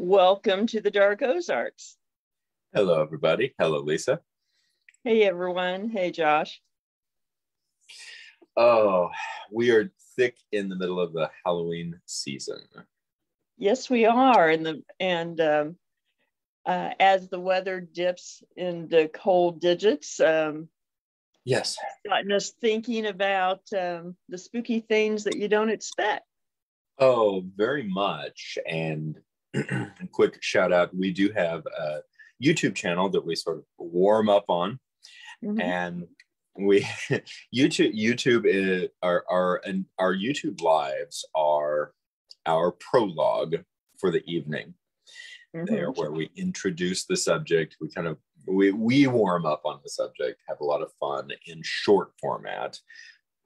Welcome to the Dark Ozarks. Hello, everybody. Hello, Lisa. Hey, everyone. Hey, Josh. Oh, we are thick in the middle of the Halloween season. Yes, we are. And the and um, uh, as the weather dips into cold digits, um, yes, gotten us thinking about um, the spooky things that you don't expect. Oh, very much. And quick shout out we do have a YouTube channel that we sort of warm up on. Mm-hmm. And we YouTube YouTube is our our and our YouTube lives are our prologue for the evening. Mm-hmm. They are where we introduce the subject. We kind of we we warm up on the subject, have a lot of fun in short format.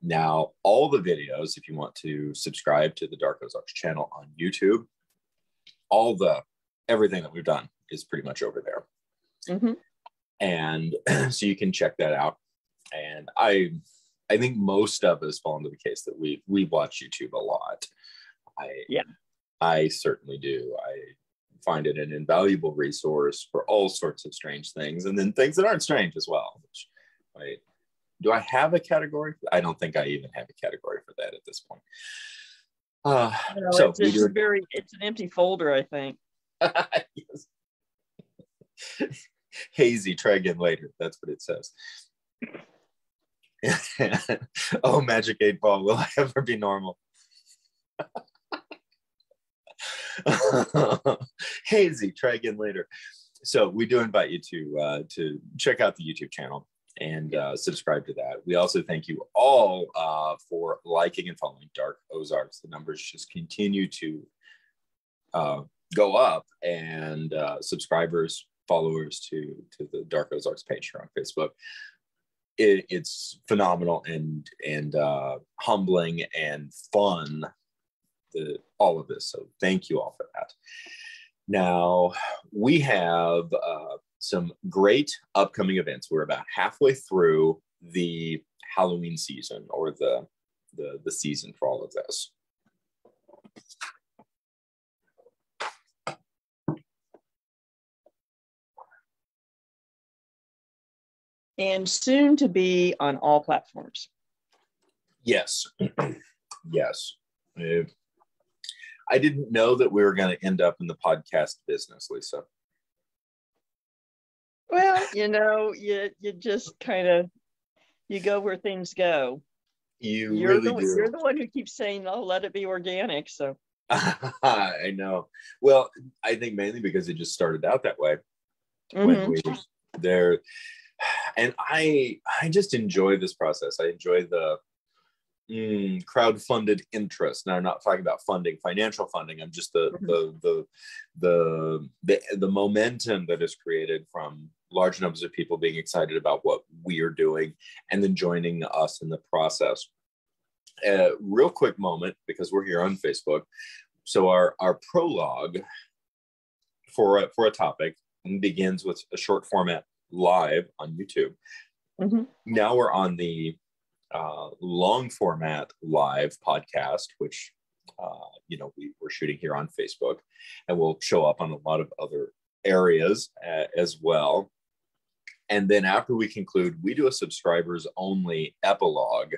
Now, all the videos, if you want to subscribe to the Dark Ozarks channel on YouTube, all the everything that we've done is pretty much over there. Mm-hmm. And so you can check that out. And I I think most of us fall into the case that we we watch YouTube a lot. I yeah, I certainly do. I find it an invaluable resource for all sorts of strange things, and then things that aren't strange as well. Which, right? Do I have a category? I don't think I even have a category for that at this point. Uh, so it's, it's very it's an empty folder, I think. Hazy, try again later. That's what it says. oh, Magic Eight Ball, will I ever be normal? Hazy, try again later. So we do invite you to uh, to check out the YouTube channel and uh, subscribe to that. We also thank you all uh, for liking and following Dark Ozarks. The numbers just continue to uh, go up, and uh, subscribers, followers to to the Dark Ozarks page here on Facebook. It, it's phenomenal and and uh, humbling and fun. The all of this. So thank you all for that. Now we have uh, some great upcoming events. We're about halfway through the Halloween season or the, the, the season for all of this. And soon to be on all platforms. Yes. yes. Uh, I didn't know that we were going to end up in the podcast business, Lisa. Well, you know, you you just kind of you go where things go. You you're really the, do. You're the one who keeps saying, "Oh, let it be organic." So I know. Well, I think mainly because it just started out that way. Mm-hmm. When we there, and I I just enjoy this process. I enjoy the mm, crowd-funded interest. Now, I'm not talking about funding, financial funding. I'm just the, mm-hmm. the, the the the the momentum that is created from large numbers of people being excited about what we are doing and then joining us in the process. A real quick moment because we're here on Facebook. So our our prologue for a, for a topic begins with a short format live on YouTube. Mm-hmm. Now we're on the uh, long format live podcast, which uh, you know we, we're shooting here on Facebook, and will show up on a lot of other areas uh, as well. And then after we conclude, we do a subscribers only epilogue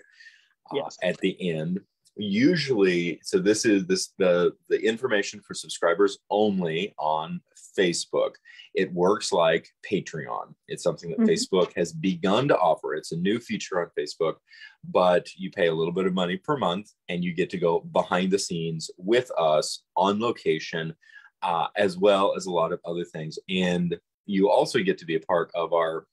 uh, yes. at the end usually so this is this the the information for subscribers only on facebook. It works like patreon. It's something that mm-hmm. facebook has begun to offer. It's a new feature on facebook but you pay a little bit of money per month and you get to go behind the scenes with us on location uh, as well as a lot of other things. And you also get to be a part of our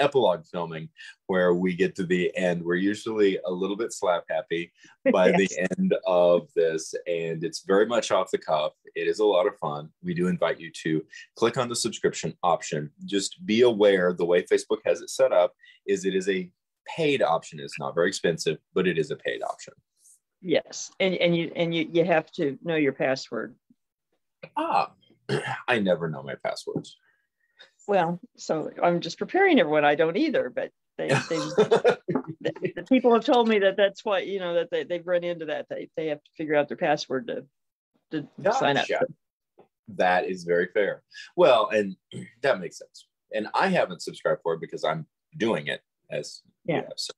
epilogue filming where we get to the end. We're usually a little bit slap happy by yes. the end of this, and it's very much off the cuff. It is a lot of fun. We do invite you to click on the subscription option. Just be aware the way Facebook has it set up is it is a paid option. It's not very expensive, but it is a paid option. Yes, and and you and you you have to know your password. Ah, I never know my passwords well, so I'm just preparing everyone. I don't either, but they, they the, the, people have told me that that's why you know that they they've run into that. They they have to figure out their password to to gotcha. sign up. That is very fair. Well, and that makes sense. And I haven't subscribed for it because I'm doing it as yeah. so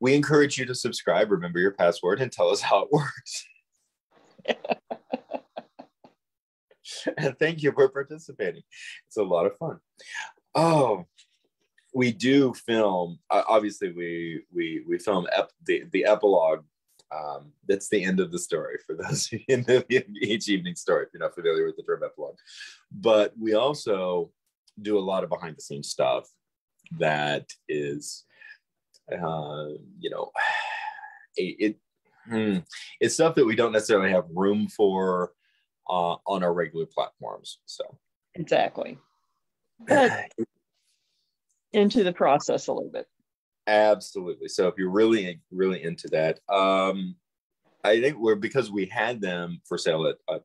we encourage you to subscribe, remember your password, and tell us how it works. and thank you for participating. It's a lot of fun. Oh, we do film. Uh, obviously, we we we film ep- the the epilogue. Um, that's the end of the story for those in, the, each evening story. If you're not familiar with the term epilogue, but we also do a lot of behind the scenes stuff that is, uh, you know, it, it hmm, it's stuff that we don't necessarily have room for uh, on our regular platforms. So exactly. But into the process a little bit. Absolutely. So if you're really, really into that, um, I think we're because we had them for sale at, uh,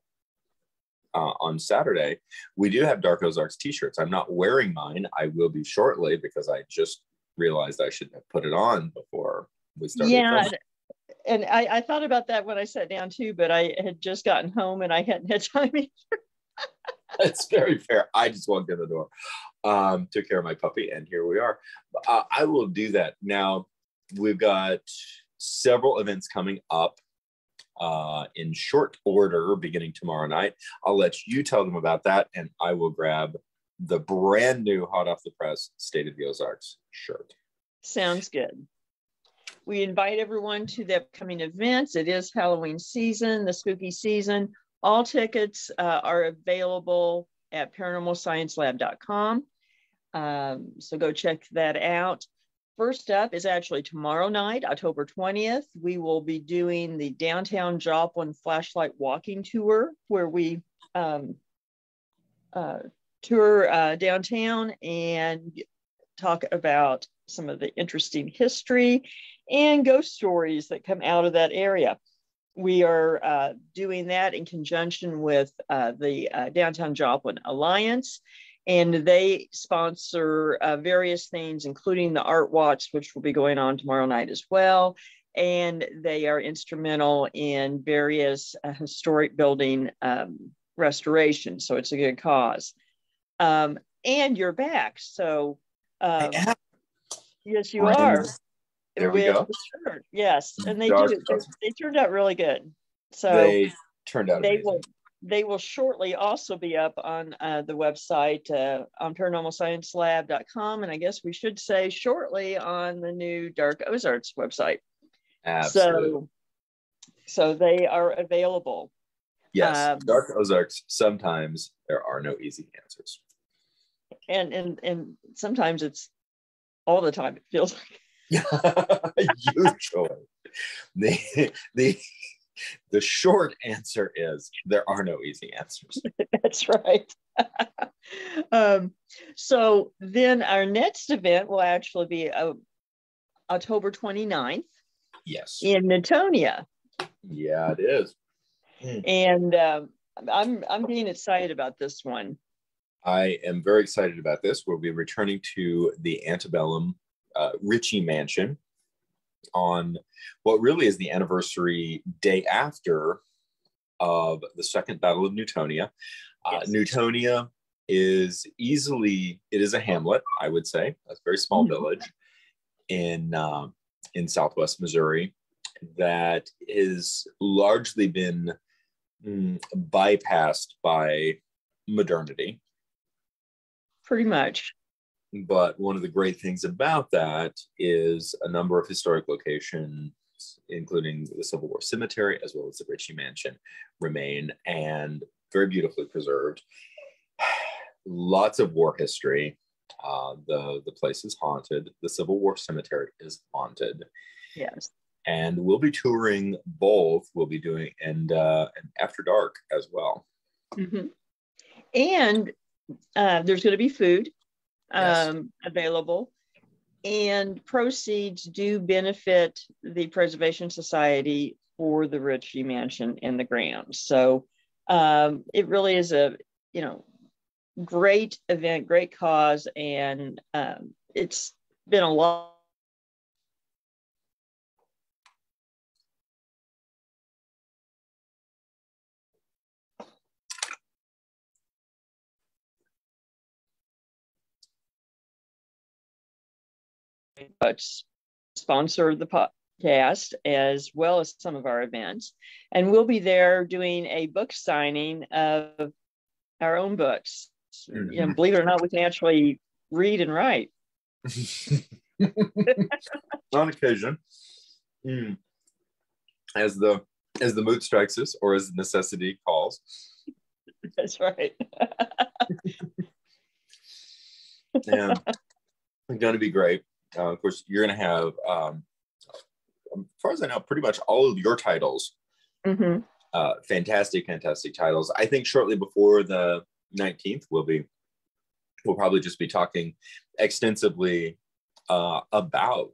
uh, on Saturday. We do have Dark Ozarks t-shirts. I'm not wearing mine. I will be shortly because I just realized I should have put it on before we started. Yeah, and I, I thought about that when I sat down too, but I had just gotten home and I hadn't had time either. That's very fair. I just walked in the door, um, took care of my puppy, and here we are. Uh, I will do that. Now, we've got several events coming up uh, in short order beginning tomorrow night. I'll let you tell them about that, and I will grab the brand new hot off the press State of the Ozarks shirt. Sounds good. We invite everyone to the upcoming events. It is Halloween season, the spooky season. All tickets uh, are available at paranormalsciencelab.com. Um, so go check that out. First up is actually tomorrow night, October 20th. We will be doing the downtown Joplin flashlight walking tour, where we um, uh, tour uh, downtown and talk about some of the interesting history and ghost stories that come out of that area. We are uh, doing that in conjunction with uh, the uh, Downtown Joplin Alliance, and they sponsor uh, various things, including the Art Watch, which will be going on tomorrow night as well. And they are instrumental in various uh, historic building um, restoration. So it's a good cause. Um, and you're back. So, um, yes, you are. There we go. The. Yes, and they Dark. They, they, turned out really good. So they turned out. They amazing. will. They will shortly also be up on uh, the website uh, on paranormalsciencelab.com, and I guess we should say shortly on the new Dark Ozarks website. Absolutely. So, so they are available. Yes, um, Dark Ozarks. Sometimes there are no easy answers. And and and sometimes it's all the time. It feels like. Usually. The, the, the short answer is there are no easy answers. That's right. um, so then our next event will actually be uh, October 29th. Yes. In Newtonia. Yeah, it is. And um, I'm I'm being excited about this one. I am very excited about this. We'll be returning to the antebellum uh, Ritchey Mansion on what really is the anniversary day after of the Second Battle of Newtonia. Uh, yes. Newtonia is easily it is a hamlet, I would say, a very small mm-hmm. village in uh, in Southwest Missouri that has largely been mm, bypassed by modernity. Pretty much. But one of the great things about that is a number of historic locations, including the Civil War Cemetery as well as the Ritchey Mansion, remain and very beautifully preserved. Lots of war history. Uh, the the place is haunted. The Civil War Cemetery is haunted. Yes. And we'll be touring both. We'll be doing and uh, and After Dark as well. Mm-hmm. And uh, there's going to be food um, yes. available. And proceeds do benefit the Preservation Society for the Ritchey Mansion and the grounds. So um, it really is a, you know, great event, great cause, and um, it's been a lot Books sponsor the podcast as well as some of our events. And we'll be there doing a book signing of our own books. Mm-hmm. You know, believe it or not, we can actually read and write. On occasion. Mm. As the as the mood strikes us or as necessity calls. That's right. yeah. It's going to be great. Uh, of course, you're going to have, um, as far as I know, pretty much all of your titles. Mm-hmm. Uh, fantastic, fantastic titles. I think shortly before the 19th, we'll be, we'll probably just be talking extensively uh, about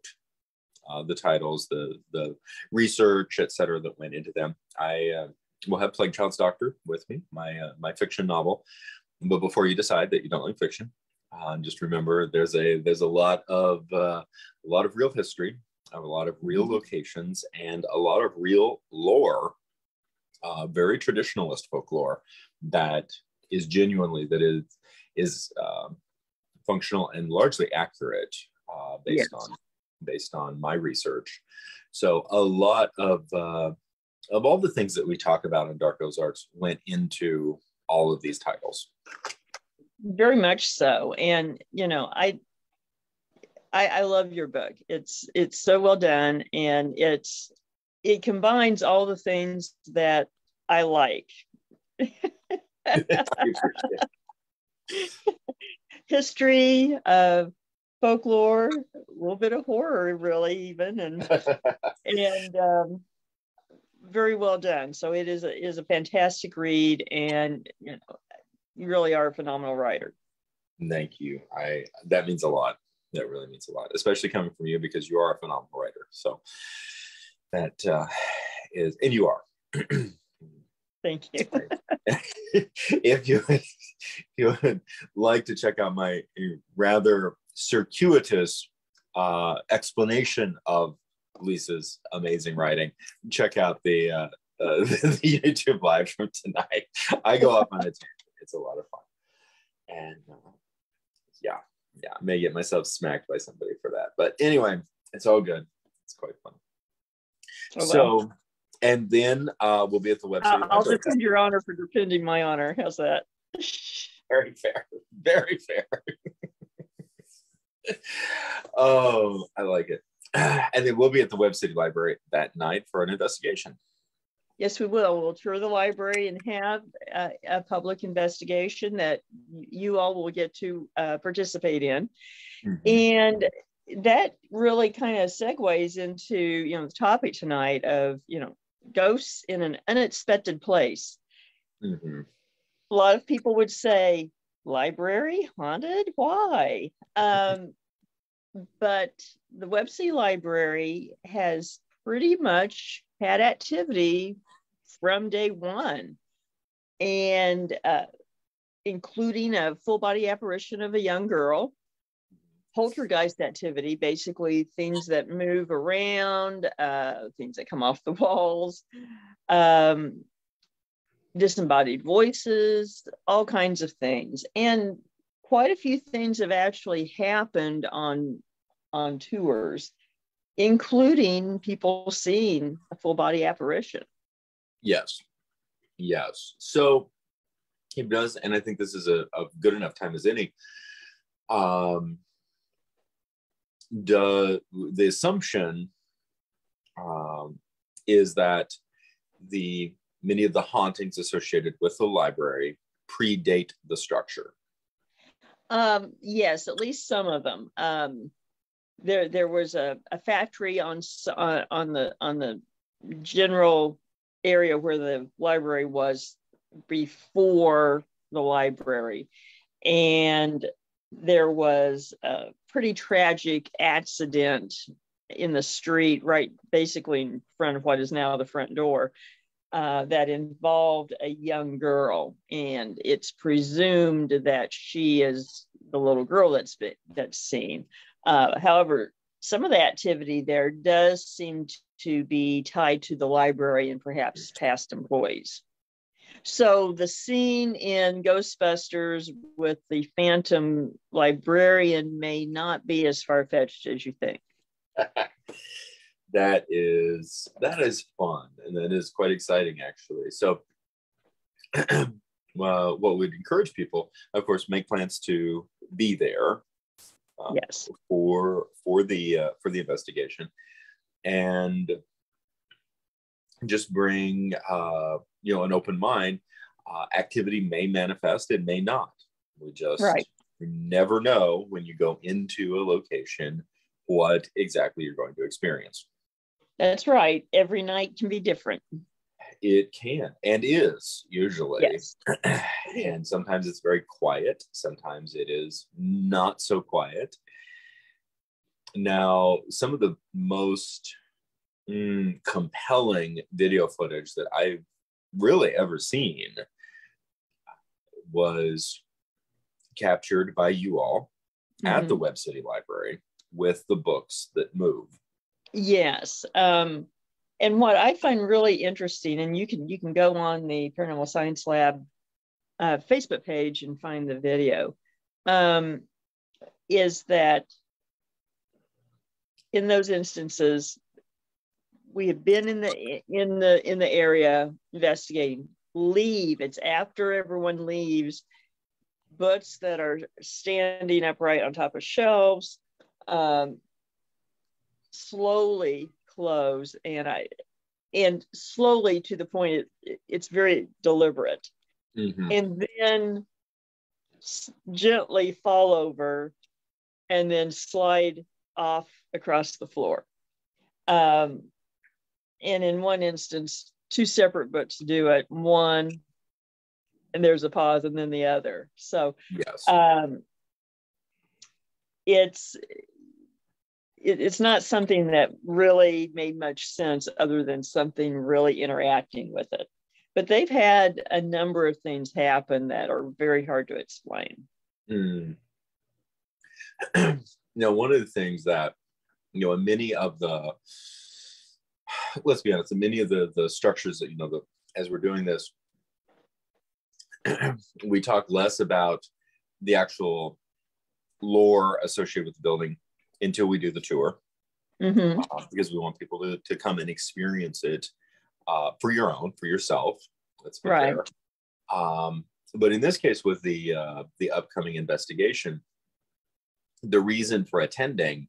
uh, the titles, the the research, et cetera, that went into them. I uh, will have Plague Child's Doctor with me, my uh, my fiction novel. But before you decide that you don't like fiction, uh, just remember there's a there's a lot of uh, a lot of real history, a lot of real mm-hmm. locations, and a lot of real lore, uh, very traditionalist folklore that is genuinely that is is um, functional and largely accurate uh, based yes. on based on my research. So a lot of uh, of all the things that we talk about in Dark Ozarks went into all of these titles. Very much so, and you know, I, I, I love your book. It's it's so well done, and it's it combines all the things that I like. History, uh, folklore, a little bit of horror, really, even, and and um, very well done. So it is a, is a fantastic read, and you know, you really are a phenomenal writer. Thank you. I that means a lot. That really means a lot, especially coming from you because you are a phenomenal writer. So that uh, is, and you are. Thank you. if you if you would like to check out my rather circuitous uh, explanation of Lisa's amazing writing, check out the, uh, uh, the YouTube live from tonight. I go off on a tangent. It's a lot of fun. And uh, yeah, yeah, I may get myself smacked by somebody for that. But anyway, it's all good. It's quite fun. Oh, so, wow. and then uh, we'll be at the website. Uh, I'll defend your honor for defending my honor. How's that? Very fair. Very fair oh, I like it. And then we'll be at the Webb City Library that night for an investigation. Yes, we will. We'll tour the library and have a, a public investigation that you all will get to uh, participate in. Mm-hmm. And that really kind of segues into you know the topic tonight of you know ghosts in an unexpected place. Mm-hmm. A lot of people would say library haunted why um, but the Webb City Library has pretty much had activity from day one and uh, including a full body apparition of a young girl poltergeist activity basically things that move around uh, things that come off the walls um, disembodied voices, all kinds of things. And quite a few things have actually happened on on tours, including people seeing a full body apparition. Yes. Yes. So it does, and I think this is a, a good enough time as any. Um the the assumption um, is that the many of the hauntings associated with the library predate the structure. Um, yes, at least some of them. Um, there, there was a, a factory on uh, on the on the general area where the library was before the library, and there was a pretty tragic accident in the street, right, basically in front of what is now the front door, uh, that involved a young girl, and it's presumed that she is the little girl that's been, that's seen. Uh, however, some of the activity there does seem to be tied to the library and perhaps past employees. So the scene in Ghostbusters with the Phantom librarian may not be as far fetched as you think. that is that is fun and that is quite exciting actually. So well, what would encourage people, of course, make plans to be there. Um, yes. For for the uh, for the investigation, and just bring uh, you know an open mind. Uh, activity may manifest, it may not. We just right. never know when you go into a location what exactly you're going to experience. That's right. Every night can be different. It can and is usually. Yes. and sometimes it's very quiet, sometimes it is not so quiet. Now, some of the most mm, compelling video footage that I've really ever seen was captured by you all mm-hmm. at the. Webb City Library with the books that move. Yes. Um, and what I find really interesting, and you can you can go on the Paranormal Science Lab uh, Facebook page and find the video, um, is that in those instances we have been in the in the in the area investigating. Leave it's after everyone leaves. Books that are standing upright on top of shelves um, slowly close and i and slowly to the point it, it's very deliberate mm-hmm. and then gently fall over and then slide off across the floor um, and in one instance, two separate books do it. One, and there's a pause, and then the other. So yes, um, it's it, it's not something that really made much sense, other than something really interacting with it. But they've had a number of things happen that are very hard to explain. Mm. now, one of the things that you know, many of the let's be honest, many of the the structures that you know the as we're doing this, we talk less about the actual lore associated with the building until we do the tour, mm-hmm. uh, because we want people to to come and experience it uh, for your own, for yourself. Let's right. Fair. Um, but in this case, with the uh, the upcoming investigation, the reason for attending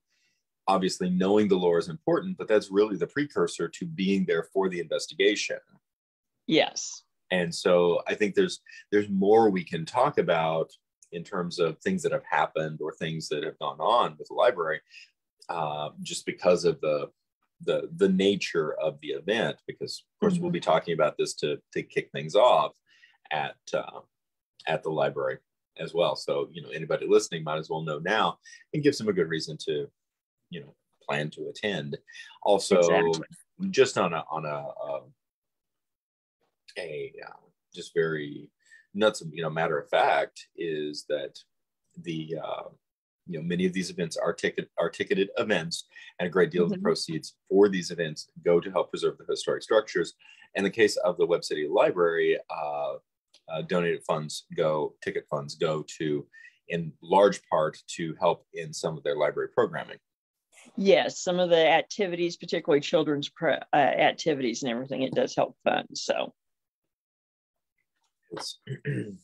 obviously knowing the lore is important, but that's really the precursor to being there for the investigation. Yes. And so I think there's there's more we can talk about in terms of things that have happened or things that have gone on with the library, uh, just because of the the the nature of the event. Because of course mm-hmm. we'll be talking about this to to kick things off at uh, at the library as well. So you know anybody listening might as well know now and gives them a good reason to you know plan to attend. Also, exactly. just on a on a a, a uh, just very nuts you know matter of fact is that the uh, you know many of these events are ticket are ticketed events and a great deal mm-hmm. of the mm-hmm. proceeds for these events go to help preserve the historic structures in the case of the webb city library uh, uh, donated funds go ticket funds go to in large part to help in some of their library programming yes, some of the activities, particularly children's uh, activities and everything, it does help fund. So it's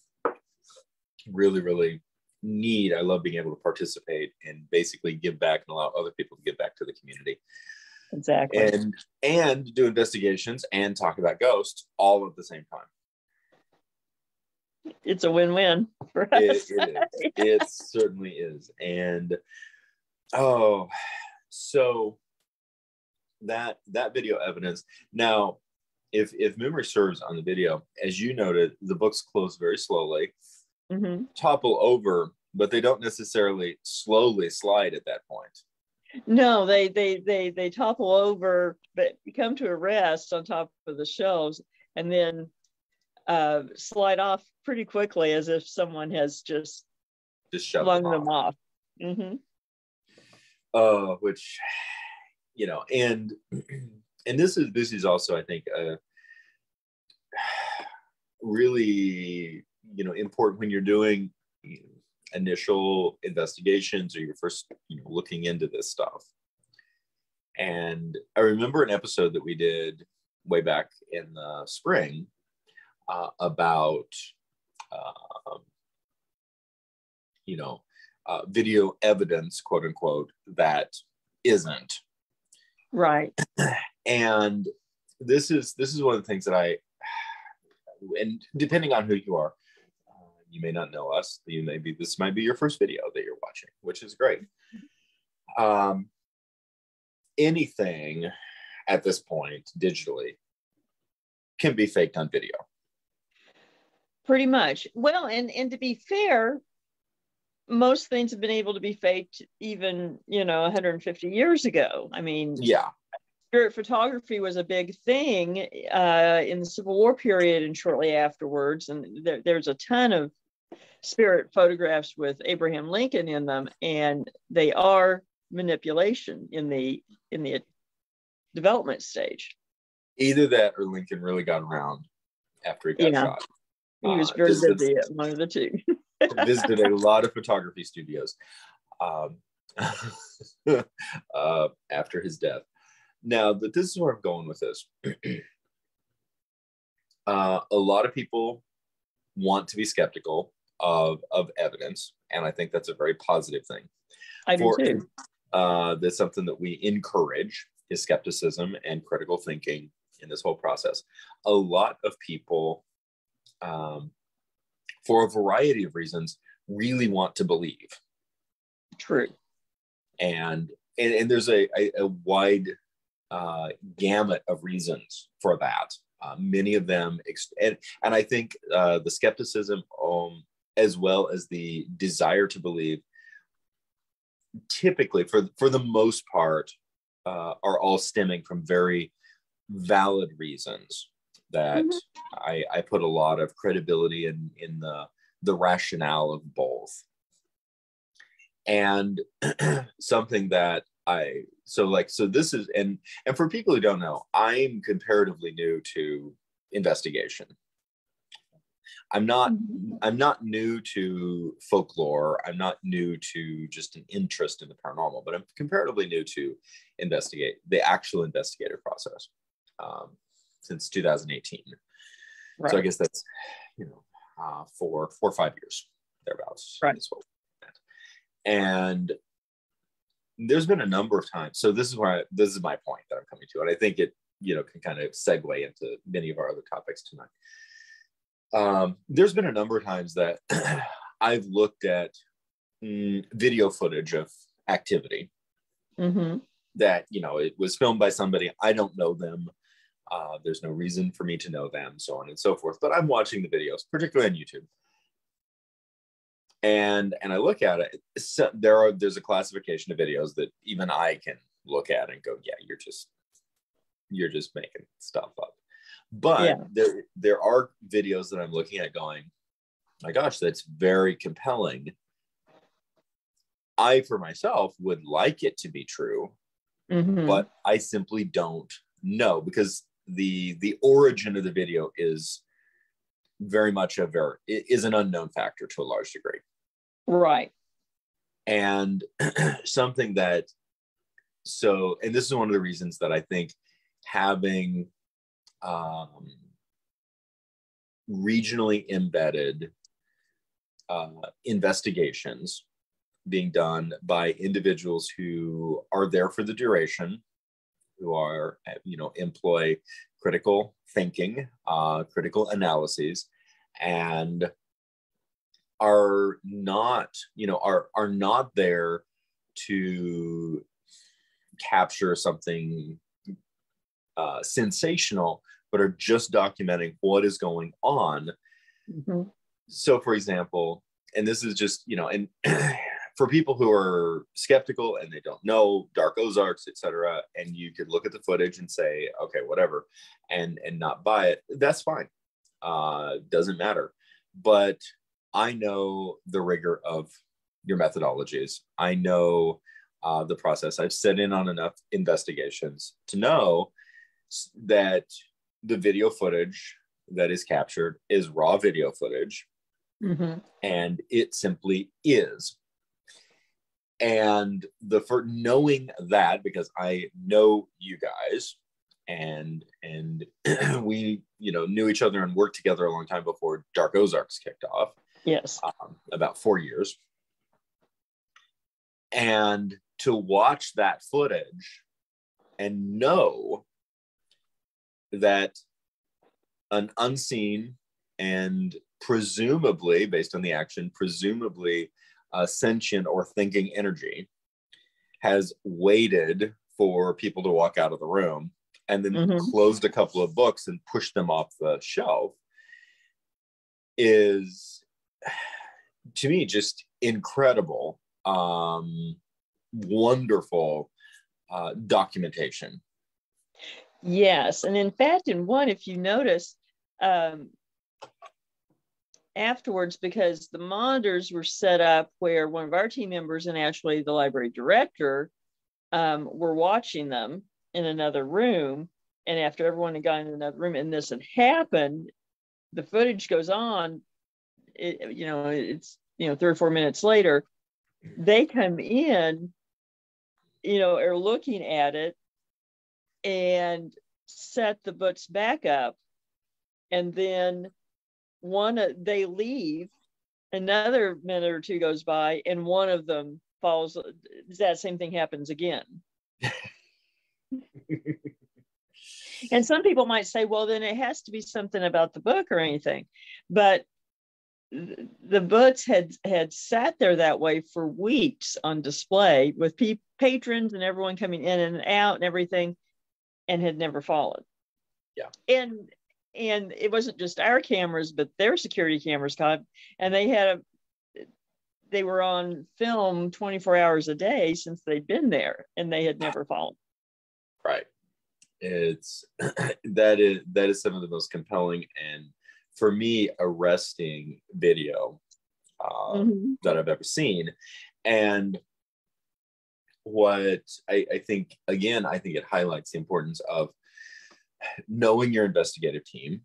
really, really neat. I love being able to participate and basically give back and allow other people to give back to the community. Exactly. And and do investigations and talk about ghosts all at the same time. It's a win-win for us. It, it, is. it certainly is. And oh, so that that video evidence now if if memory serves on the video as you noted the books close very slowly mm-hmm. topple over but they don't necessarily slowly slide at that point no they they they they topple over but come to a rest on top of the shelves and then uh, slide off pretty quickly as if someone has just just flung them off, them off. Mm-hmm uh, which you know, and and this is this is also I think a really you know important when you're doing initial investigations or you're first you know looking into this stuff. And i remember an episode that we did way back in the spring uh, about uh, you know uh, video evidence quote unquote that isn't right. And this is this is one of the things that i and depending on who you are uh, you may not know us you may be this might be your first video that you're watching which is great. Um anything at this point digitally can be faked on video. Pretty much. Well and and to be fair most things have been able to be faked even you know 150 years ago. I mean yeah. spirit photography was a big thing uh, in the civil war period and shortly afterwards and there, there's a ton of spirit photographs with abraham lincoln in them and they are manipulation in the in the development stage. Either that or lincoln really got around after he got yeah. shot. He was uh, very uh, busy at one of the two visited a lot of photography studios um, uh, after his death. Now, this is where I'm going with this. uh, a lot of people want to be skeptical of, of evidence, and I think that's a very positive thing. I do too. Uh, that's something that we encourage is skepticism and critical thinking in this whole process. A lot of people um, for a variety of reasons, really want to believe. True. And and, and there's a, a, a wide uh, gamut of reasons for that. Uh, many of them, ex- and, and I think uh, the skepticism, um, as well as the desire to believe, typically, for for the most part, uh, are all stemming from very valid reasons that mm-hmm. I, I put a lot of credibility in in the the rationale of both and something that i so like so this is and and for people who don't know i'm comparatively new to investigation i'm not mm-hmm. i'm not new to folklore i'm not new to just an interest in the paranormal but i'm comparatively new to investigate the actual investigative process um, since 2018. Right. So I guess that's you know uh, for four or five years thereabouts. Right. And there's been a number of times. So this is where I, this is my point that I'm coming to, and I think it you know can kind of segue into many of our other topics tonight. Um, there's been a number of times that I've looked at mm, video footage of activity mm-hmm. that you know it was filmed by somebody I don't know them uh, there's no reason for me to know them, so on and so forth. But I'm watching the videos, particularly on YouTube, and and I look at it. So there are there's a classification of videos that even I can look at and go, yeah, you're just you're just making stuff up. But yeah. there there are videos that I'm looking at going, my gosh, that's very compelling. I, for myself, would like it to be true, mm-hmm. but I simply don't know because the the origin of the video is very much a very is an unknown factor to a large degree. Right. And something that so and this is one of the reasons that i think having um, regionally embedded uh, investigations being done by individuals who are there for the duration who are, you know, employ critical thinking, uh, critical analyses, and are not, you know, are are not there to capture something uh, sensational, but are just documenting what is going on. Mm-hmm. So, for example, and this is just, you know, and for people who are skeptical and they don't know dark ozarks etc and you could look at the footage and say okay whatever and and not buy it that's fine. Uh doesn't matter. But i know the rigor of your methodologies. I know uh, the process. I've set in on enough investigations to know that the video footage that is captured is raw video footage. Mm-hmm. and it simply is and the for knowing that because i know you guys and and we you know knew each other and worked together a long time before dark ozarks kicked off yes. um, about four years. And to watch that footage and know that an unseen and presumably based on the action presumably uh, sentient or thinking energy has waited for people to walk out of the room and then mm-hmm. closed a couple of books and pushed them off the shelf is to me just incredible um wonderful uh, documentation yes and in fact in one if you notice um afterwards because the monitors were set up where one of our team members and actually the library director um, were watching them in another room. And after everyone had gone in another room and this had happened, the footage goes on. It, you know, it's you know three or four minutes later, they come in, you know, are looking at it and set the books back up, and then one uh, they leave another minute or two goes by and one of them falls uh, that same thing happens again. And some people might say well then it has to be something about the book or anything. But the books had had sat there that way for weeks on display with pe- patrons and everyone coming in and out and everything and had never fallen. Yeah. And and it wasn't just our cameras, but their security cameras caught, and they had a they were on film 24 hours a day since they'd been there and they had never fallen. Right. It's that is that is some of the most compelling and for me arresting video uh, mm-hmm. that i've ever seen. And what I, I think again i think it highlights the importance of knowing your investigative team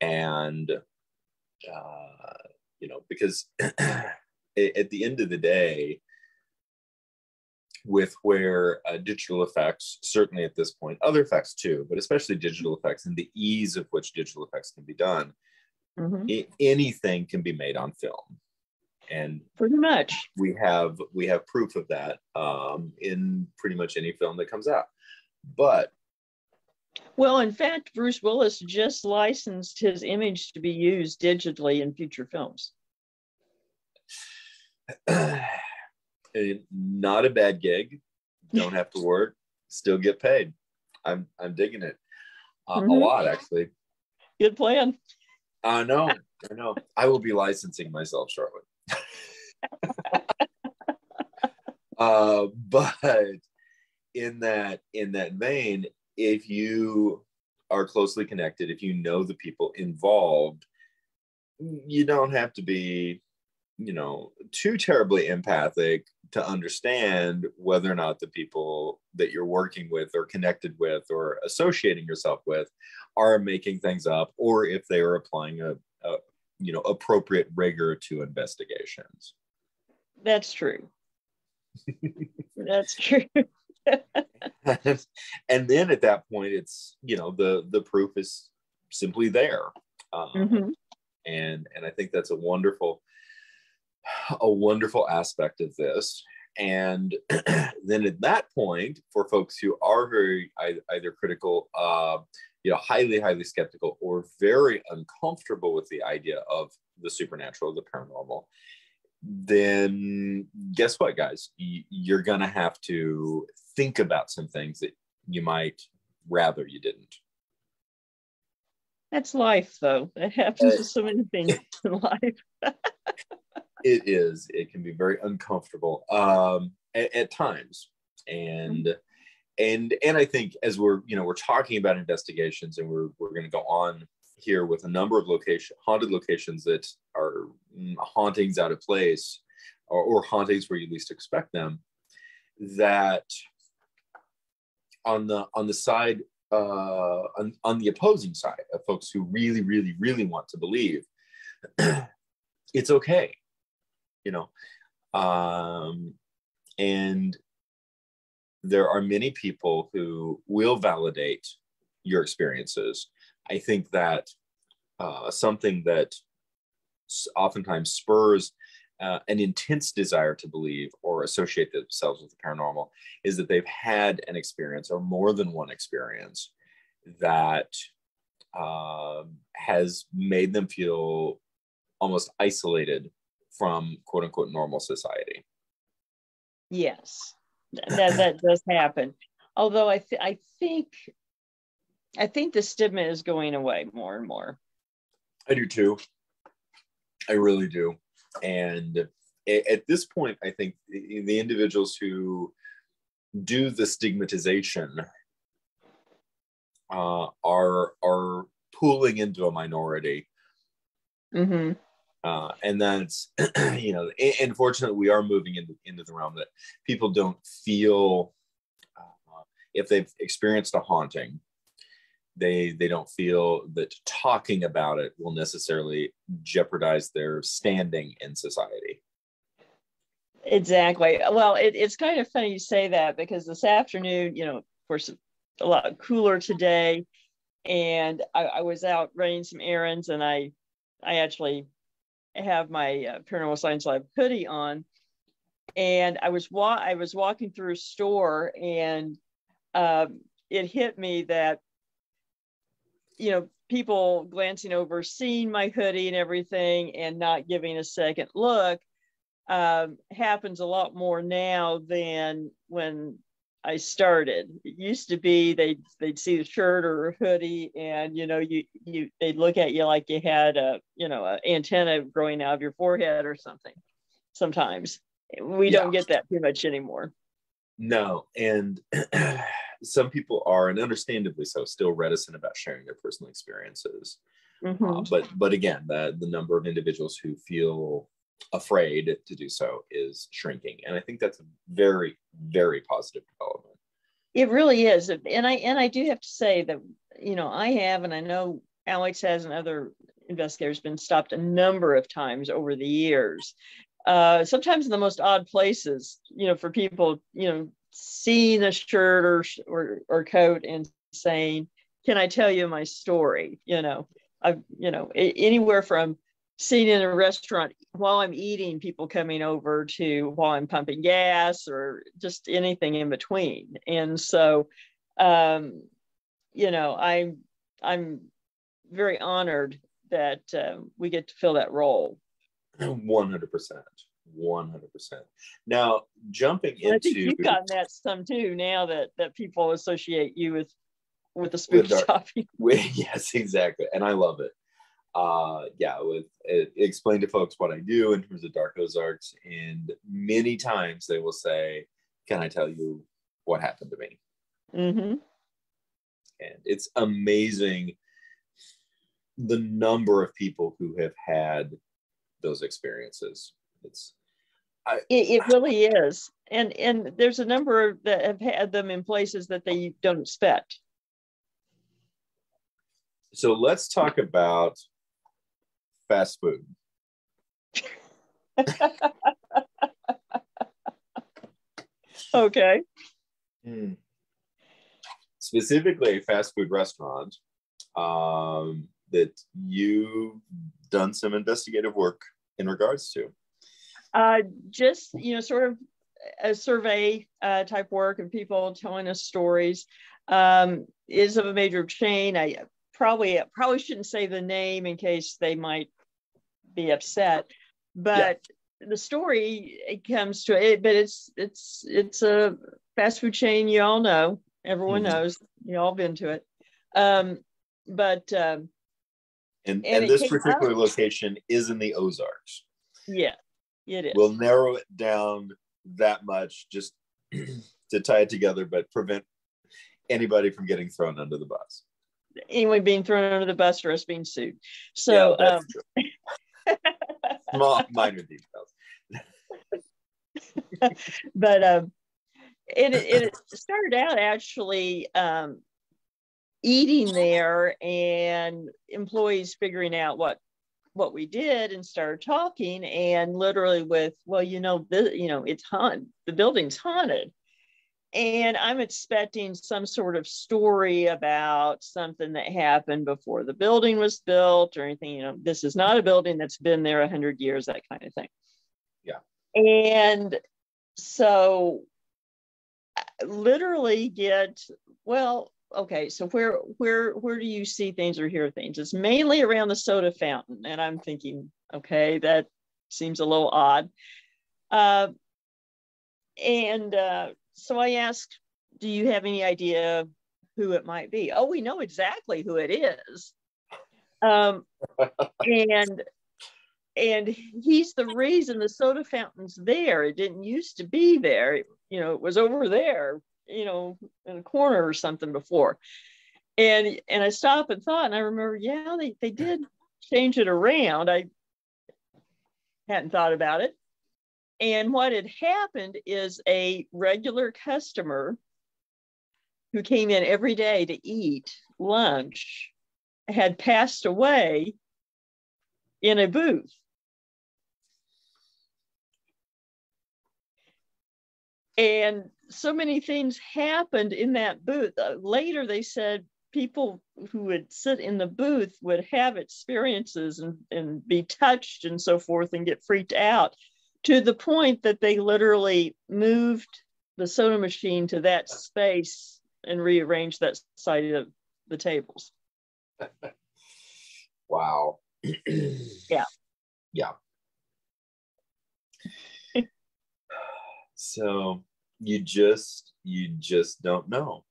and uh, you know because at the end of the day with where uh, digital effects certainly at this point other effects too but especially digital effects and the ease of which digital effects can be done mm-hmm. I- anything can be made on film. And pretty much. we have we have proof of that um, in pretty much any film that comes out. But well, in fact, Bruce Willis just licensed his image to be used digitally in future films. Not a bad gig. Don't have to work. Still get paid. I'm I'm digging it uh, mm-hmm. a lot actually. Good plan. I know. I know. I will be licensing myself shortly. uh, but in that in that vein, if you are closely connected, if you know the people involved, you don't have to be, you know, too terribly empathic to understand whether or not the people that you're working with or connected with or associating yourself with are making things up or if they are applying a, a you know appropriate rigor to investigations. That's true. That's true and then at that point it's you know the the proof is simply there. Um, mm-hmm. and and i think that's a wonderful a wonderful aspect of this. And then at that point for folks who are very either critical uh, you know highly highly skeptical or very uncomfortable with the idea of the supernatural the paranormal then guess what guys? You're gonna have to think about some things that you might rather you didn't. That's life, though. It happens uh, to so many things in life. it is. It can be very uncomfortable um, at, at times, and mm-hmm. and and I think as we're you know we're talking about investigations, and we're we're going to go on here with a number of location haunted locations that are mm, hauntings out of place, or, or hauntings where you least expect them. That on the on the side uh, on, on the opposing side of folks who really, really, really want to believe, it's okay, you know. Um, and there are many people who will validate your experiences. I think that uh, something that oftentimes spurs uh, an intense desire to believe or associate themselves with the paranormal is that they've had an experience or more than one experience that uh, has made them feel almost isolated from quote unquote normal society. Yes, that, that does happen. Although I, th- I think I think the stigma is going away more and more. I do too. I really do. And at this point, I think the individuals who do the stigmatization uh, are are pooling into a minority. Mm-hmm. Uh, and that's you know, unfortunately, we are moving into into the realm that people don't feel uh, if they've experienced a haunting they they don't feel that talking about it will necessarily jeopardize their standing in society. Exactly. Well it, it's kind of funny you say that because this afternoon you know of course a lot cooler today. And I, I was out running some errands and i i actually have my uh, paranormal science lab hoodie on. And i was wa- i was walking through a store and um, it hit me that you know, people glancing over, seeing my hoodie and everything and not giving a second look um, happens a lot more now than when I started. It used to be they'd they'd see the shirt or a hoodie, and you know you you they'd look at you like you had a you know an antenna growing out of your forehead or something. Sometimes we yeah. don't get that too much anymore. No, and some people are, and understandably so, still reticent about sharing their personal experiences. Mm-hmm. Uh, but but again, the the number of individuals who feel afraid to do so is shrinking, and I think that's a very very positive development. It really is, and I and I do have to say that you know I have, and I know Alex has, and other investigators been stopped a number of times over the years. Uh, sometimes in the most odd places, you know, for people, you know, seeing a shirt or, or, or coat and saying, can I tell you my story? You know, I've, you know, anywhere from seeing in a restaurant while I'm eating, people coming over to while I'm pumping gas or just anything in between. And so, um, you know, I'm, I'm very honored that uh, we get to fill that role. 100%. 100%. Now, jumping into. I think you've gotten that some too now that, that people associate you with with the spooky with dark, stuff. yes, exactly. And I love it. Uh, yeah, with it, explain to folks what I do in terms of Dark Ozarks. And many times they will say, Can I tell you what happened to me? Mm-hmm. And it's amazing the number of people who have had those experiences. It's I, it, it, really is, and and there's a number that have had them in places that they don't expect. So let's talk about fast food. okay. Hmm. Specifically, a fast food restaurant um, that you've done some investigative work in regards to. Uh, just you know, sort of a survey uh, type work of people telling us stories. Um, is of a major chain. I probably probably shouldn't say the name in case they might be upset, but yeah. the story it comes to it. But it's it's it's a fast food chain. You all know. Everyone mm-hmm. knows. You all been to it. Um, but um, and, and, and this particular out. location is in the Ozarks. Yeah. It is. We'll narrow it down that much just to tie it together, but prevent anybody from getting thrown under the bus. Anyone being thrown under the bus or us being sued. So, yeah, um, small, minor details. but um, it, it started out actually um, eating there and employees figuring out what what we did and started talking and literally with well you know the you know it's haunted the building's haunted. And i'm expecting some sort of story about something that happened before the building was built or anything you know this is not a building that's been there 100 years that kind of thing. Yeah. And so uh, literally get well okay so where where where do you see things or hear things? It's mainly around the soda fountain and i'm thinking okay that seems a little odd. Uh, and uh, so i asked do you have any idea who it might be? Oh we know exactly who it is. Um, and and he's the reason the soda fountain's there. It didn't used to be there. You know it was over there you know, in a corner or something before. And and I stopped and thought, and I remember, yeah, they, they did change it around. I hadn't thought about it. And what had happened is a regular customer who came in every day to eat lunch had passed away in a booth. And so many things happened in that booth. Uh, later, they said people who would sit in the booth would have experiences and, and be touched and so forth and get freaked out to the point that they literally moved the soda machine to that space and rearranged that side of the tables. wow. yeah. Yeah. so you just you just don't know.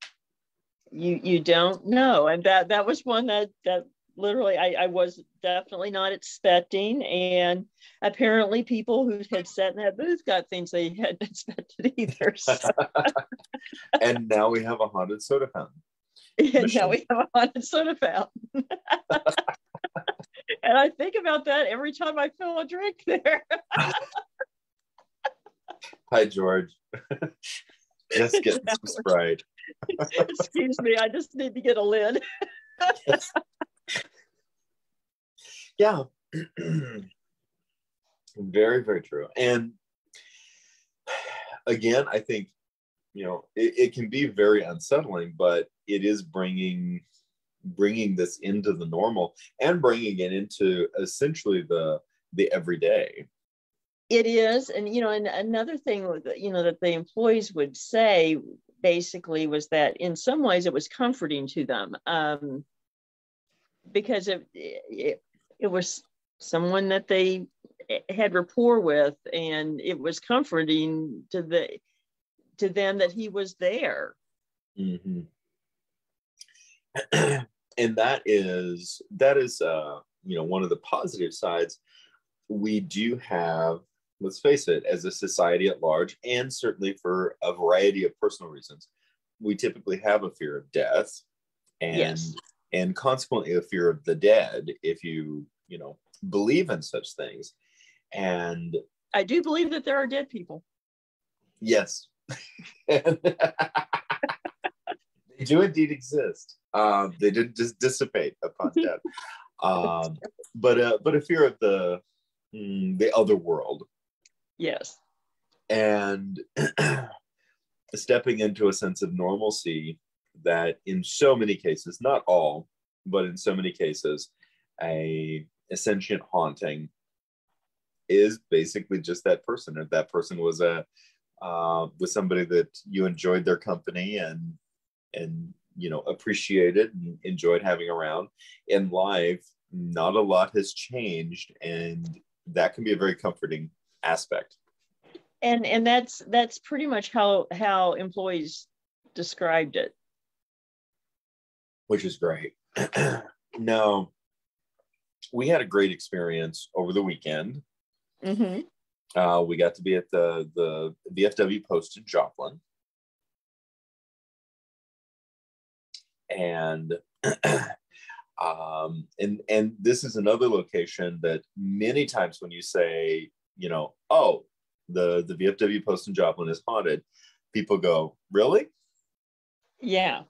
You you don't know. And that that was one that that literally I, I was definitely not expecting. And apparently people who had sat in that booth got things they hadn't expected either. So. and now we have a haunted soda fountain. And now we have a haunted soda fountain. And i think about that every time i fill a drink there Hi, George. just get some Sprite. Excuse me, I just need to get a lid. yeah. very, very true. And again, I think, you know, it, it can be very unsettling, but it is bringing bringing this into the normal and bringing it into essentially the the everyday it is and you know and another thing you know that the employees would say basically was that in some ways it was comforting to them um, because it, it, it was someone that they had rapport with and it was comforting to the to them that he was there mm-hmm. and that is that is uh you know one of the positive sides we do have let's face it, as a society at large, and certainly for a variety of personal reasons, we typically have a fear of death and yes. and consequently a fear of the dead if you, you know, believe in such things. And I do believe that there are dead people. Yes. they do indeed exist. Um, they did just dissipate upon death. Um, but uh, but a fear of the mm, the other world Yes. And stepping into a sense of normalcy that in so many cases, not all, but in so many cases, a, a sentient haunting is basically just that person. If that person was a uh, was somebody that you enjoyed their company and and you know appreciated and enjoyed having around in life, not a lot has changed, and that can be a very comforting aspect. And and that's that's pretty much how how employees described it. Which is great. No we had a great experience over the weekend. Mm-hmm. uh, we got to be at the the vfw post in joplin. And um, and and this is another location that many times when you say you know, oh, the the VFW post in Joplin is haunted, people go, really? Yeah.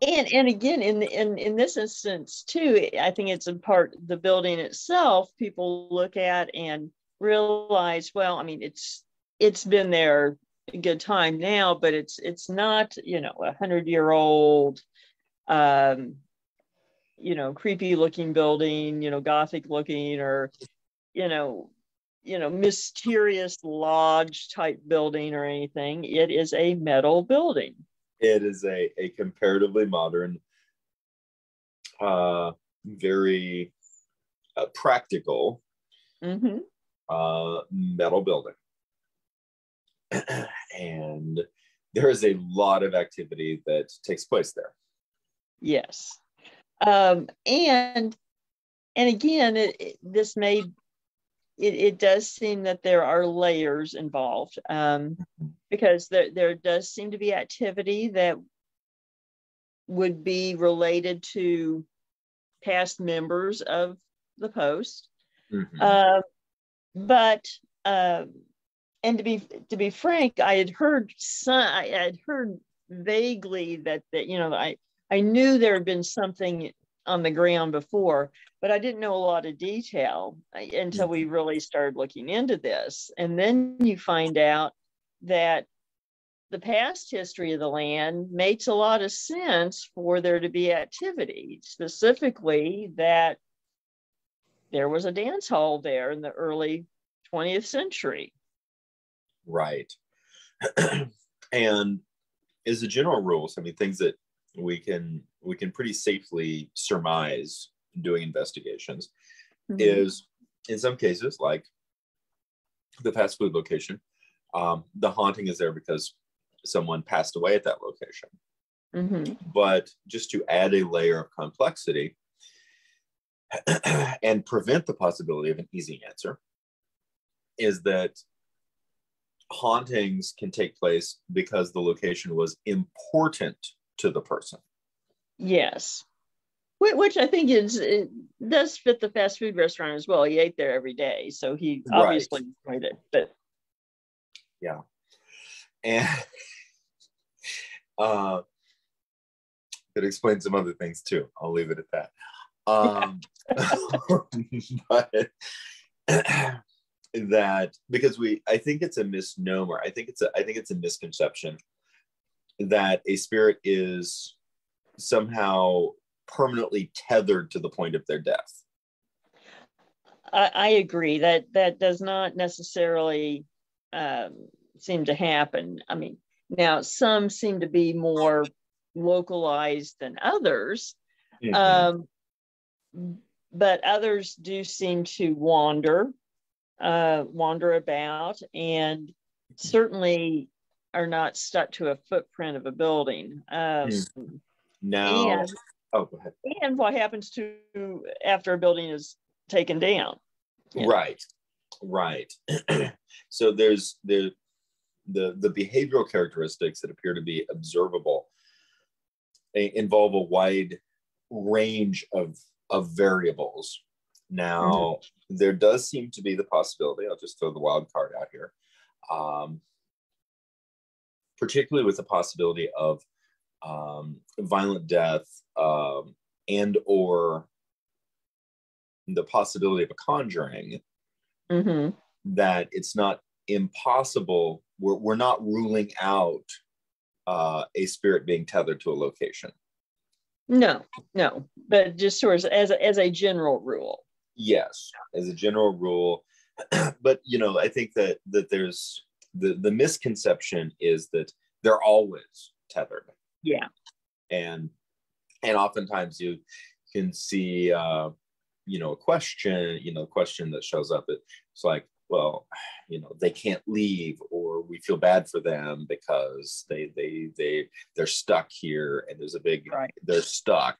and and again in in in this instance too i think it's in part the building itself people look at and realize well i mean it's it's been there a good time now but it's it's not you know a hundred year old um you know creepy looking building you know gothic looking or you know you know mysterious lodge type building or anything it is a metal building it is a, a comparatively modern, uh, very uh, practical mm-hmm. uh, metal building. and there is a lot of activity that takes place there. Yes. Um, and and again, it, it, this may it, it does seem that there are layers involved um, because there, there does seem to be activity that would be related to past members of the post. Mm-hmm. Uh, but uh, and to be to be frank, I had heard some, I had heard vaguely that that you know I I knew there had been something on the ground before, but I didn't know a lot of detail uh, until we mm-hmm. really started looking into this. And then you find out that the past history of the land makes a lot of sense for there to be activity, specifically that there was a dance hall there in the early 20th century. Right. and as a general rules, I mean, things that we can we can pretty safely surmise doing investigations mm-hmm. is in some cases like the fast food location um, the haunting is there because someone passed away at that location mm-hmm. but just to add a layer of complexity and prevent the possibility of an easy answer is that hauntings can take place because the location was important to the person. Yes. Which I think is it does fit the fast food restaurant as well. He ate there every day, so he obviously right. enjoyed it. But yeah, and uh, it explains some other things too. I'll leave it at that. Um, but that because we, I think it's a misnomer. I think it's a, I think it's a misconception that a spirit is somehow permanently tethered to the point of their death. I, I agree that that does not necessarily um, seem to happen. I mean, now some seem to be more localized than others, mm-hmm. um, but others do seem to wander, uh, wander about, and certainly are not stuck to a footprint of a building. Um, hmm. Now, and, oh, go ahead. And what happens to after a building is taken down? Right, right. so there's the the the behavioral characteristics that appear to be observable involve a wide range of of variables. Now, mm-hmm. there does seem to be the possibility. I'll just throw the wild card out here. Um, particularly with the possibility of um, violent death um, and or the possibility of a conjuring mm-hmm. that it's not impossible we're, we're not ruling out uh, a spirit being tethered to a location no no but just sort of as a, as a general rule yes as a general rule but you know i think that that there's the the misconception is that they're always tethered. Yeah. And and oftentimes you can see uh, you know a question, you know, a question that shows up. It's like, well, you know, they can't leave, or we feel bad for them because they they they they're stuck here, and there's a big right. they're stuck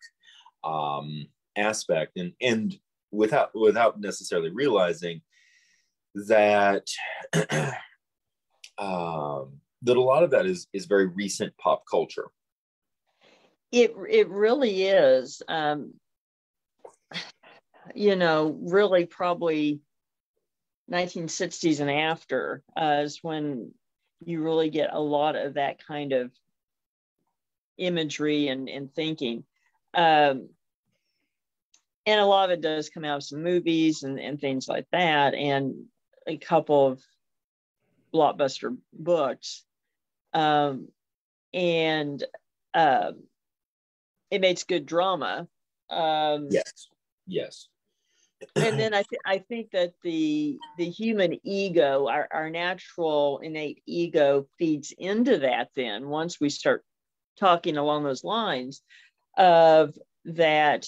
um, aspect, and and without without necessarily realizing that um, that a lot of that is is very recent pop culture. It it really is. Um, you know, really probably 1960s and after uh, is when you really get a lot of that kind of imagery and, and thinking. Um, and a lot of it does come out of some movies and, and things like that, and a couple of blockbuster books. Um, and uh, it makes good drama. Um, yes, yes. and then I, th- I think that the the human ego, our, our natural innate ego, feeds into that. Then once we start talking along those lines, of that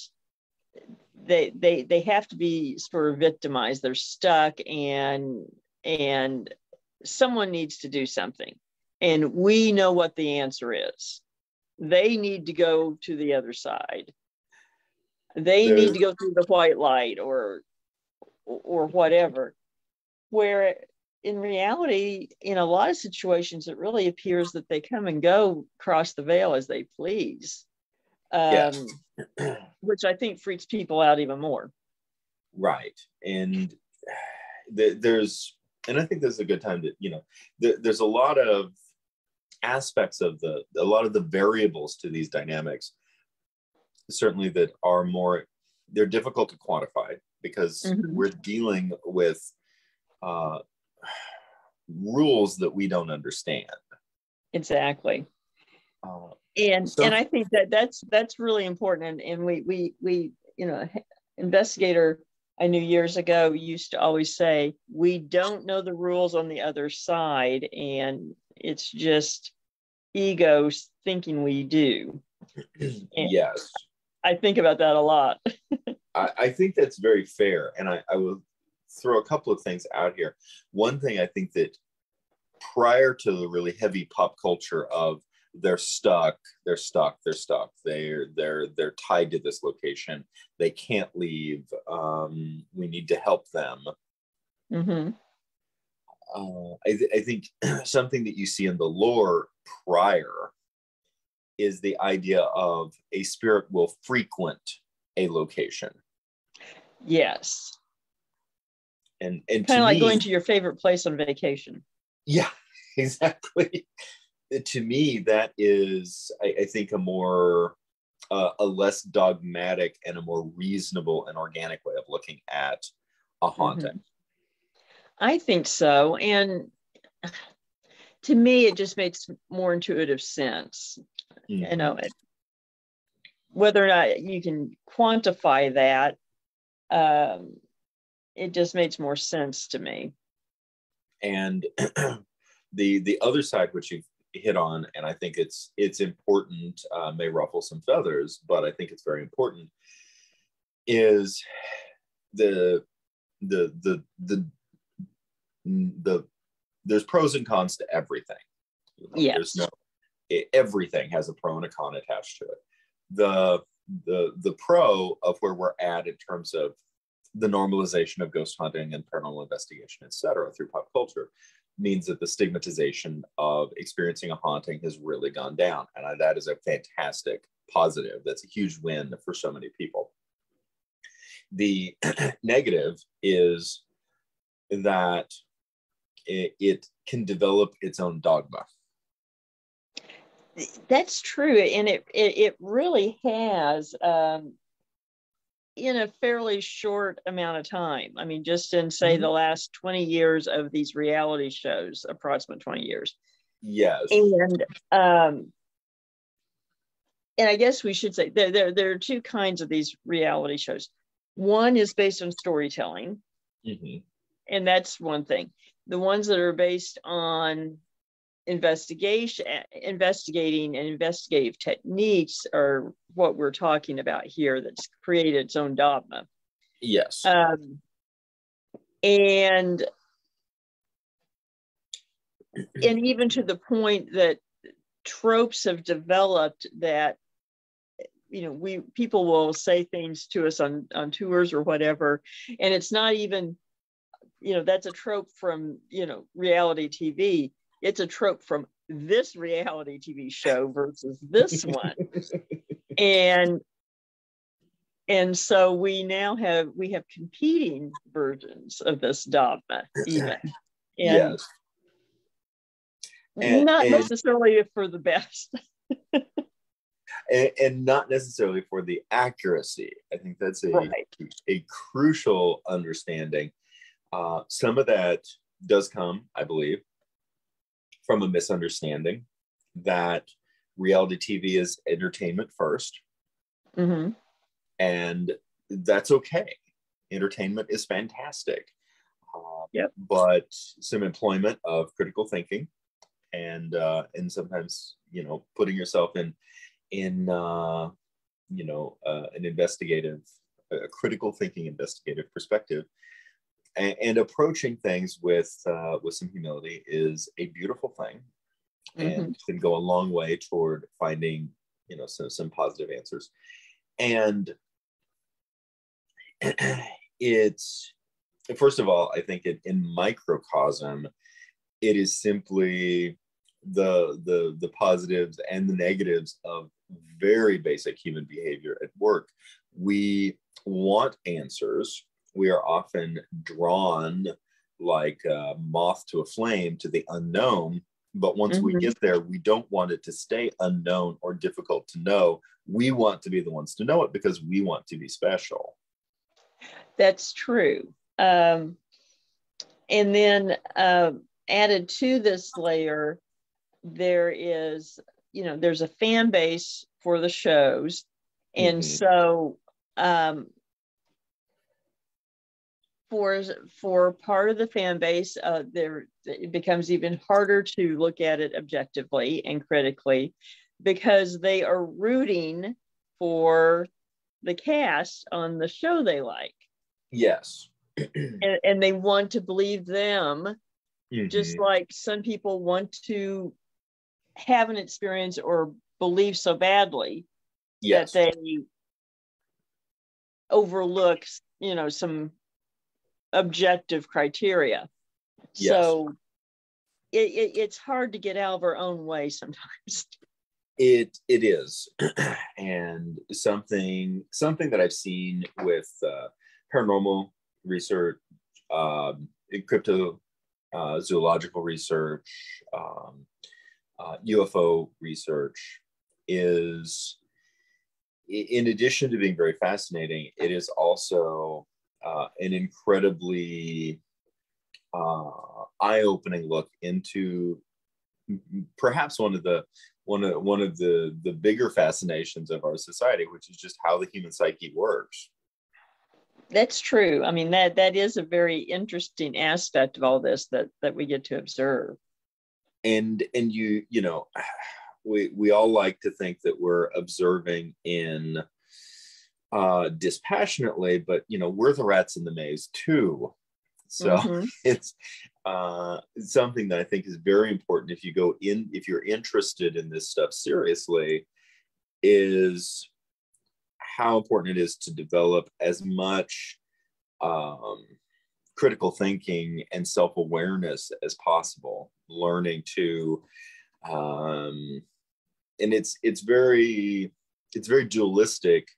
they they they have to be sort of victimized. They're stuck, and and someone needs to do something, and we know what the answer is. They need to go to the other side they There's, need to go through the white light or or whatever. Where in reality, in a lot of situations, it really appears that they come and go across the veil as they please. Um, yes. which I think freaks people out even more. Right. And the, there's, and I think this is a good time to, you know, the, there's a lot of aspects of the, a lot of the variables to these dynamics certainly that are more they're difficult to quantify because mm-hmm. we're dealing with uh, rules that we don't understand. Exactly. Uh, and so, and i think that that's that's really important. And, and we we we you know investigator i knew years ago used to always say we don't know the rules on the other side. And it's just egos thinking we do yes I think about that a lot. I, I, think that's very fair. And I, I will throw a couple of things out here. One thing I think that prior to the really heavy pop culture of they're stuck, they're stuck, they're stuck, they're they're they're tied to this location, they can't leave. Um, we need to help them. Mm-hmm. Uh, I, th- I think something that you see in the lore prior is the idea of a spirit will frequent a location. Yes. And and kind of like me, going to your favorite place on vacation. Yeah, exactly. to me, that is, I, I think, a more uh, a less dogmatic and a more reasonable and organic way of looking at a haunting. Mm-hmm. I think so, and to me, it just makes more intuitive sense mm-hmm. you know it, whether or not you can quantify that um, it just makes more sense to me and the the other side which you've hit on and i think it's it's important uh, may ruffle some feathers but i think it's very important is the the the the the there's pros and cons to everything yes. there's no it, everything has a pro and a con attached to it. The the the pro of where we're at in terms of the normalization of ghost hunting and paranormal investigation, et cetera, through pop culture, means that the stigmatization of experiencing a haunting has really gone down, and I, that is a fantastic positive. That's a huge win for so many people. The negative is that it, it can develop its own dogma. That's true and it it, it really has um, in a fairly short amount of time. I mean just in say mm-hmm. the last 20 years of these reality shows approximate 20 years. Yes. And um and i guess we should say there, there, there are two kinds of these reality shows. One is based on storytelling. Mm-hmm. and that's one thing the ones that are based on investigation investigating and investigative techniques are what we're talking about here that's created its own dogma. Yes. Um, and and even to the point that tropes have developed that you know we people will say things to us on on tours or whatever and it's not even you know that's a trope from you know reality tv it's a trope from this reality TV show versus this one. and and so we now have we have competing versions of this dogma even. And yes. And, not and, necessarily for the best. and, and, not necessarily for the accuracy. I think that's a, right. a crucial understanding. Uh, some of that does come, I believe, from a misunderstanding that reality TV is entertainment 1st mm-hmm. and that's okay. Entertainment is fantastic. Uh, yep. But some employment of critical thinking and uh, and sometimes you know putting yourself in in uh, you know uh, an investigative a critical thinking investigative perspective and, and approaching things with uh, with some humility is a beautiful thing. Mm-hmm. and can go a long way toward finding you know some, some positive answers. And it's first of all i think it, in microcosm it is simply the the the positives and the negatives of very basic human behavior at work. We want answers we are often drawn like a moth to a flame to the unknown but once mm-hmm. we get there we don't want it to stay unknown or difficult to know we want to be the ones to know it because we want to be special that's true um, and then uh, added to this layer there is you know there's a fan base for the shows and mm-hmm. so um, for for part of the fan base uh, there it becomes even harder to look at it objectively and critically because they are rooting for the cast on the show they like yes and, and, they want to believe them mm-hmm. just like some people want to have an experience or believe so badly yes. that they overlook you know some objective criteria. Yes. so it, it, it's hard to get out of our own way sometimes. It it is. And something something that i've seen with uh, paranormal research um, crypto uh, zoological research um, uh, UFO research is, in addition to being very fascinating, it is also uh, an incredibly uh, eye-opening look into perhaps one of the one of one of the the bigger fascinations of our society, which is just how the human psyche works. That's true. I mean that that is a very interesting aspect of all this that that we get to observe and and you you know we we all like to think that we're observing in uh dispassionately but you know we're the rats in the maze too so mm-hmm. it's uh something that i think is very important if you go in if you're interested in this stuff seriously is how important it is to develop as much um critical thinking and self-awareness as possible learning to um, and it's it's very it's very dualistic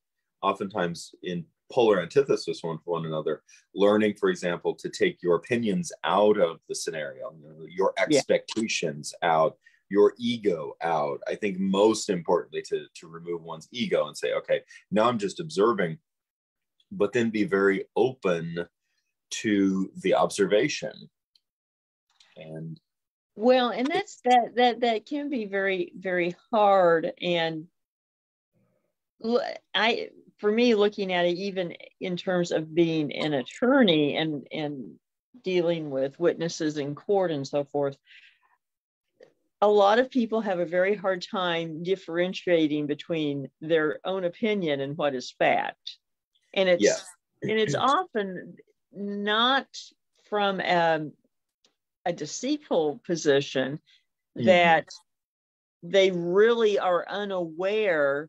oftentimes in polar antithesis one for one another learning for example to take your opinions out of the scenario your expectations yeah. out your ego out i think most importantly to to remove one's ego and say okay now i'm just observing but then be very open to the observation and well and that's that that that can be very very hard and i for me looking at it even in terms of being an attorney and and dealing with witnesses in court and so forth a lot of people have a very hard time differentiating between their own opinion and what is fact and it's yeah. and it's often not from a, a deceitful position that they really are unaware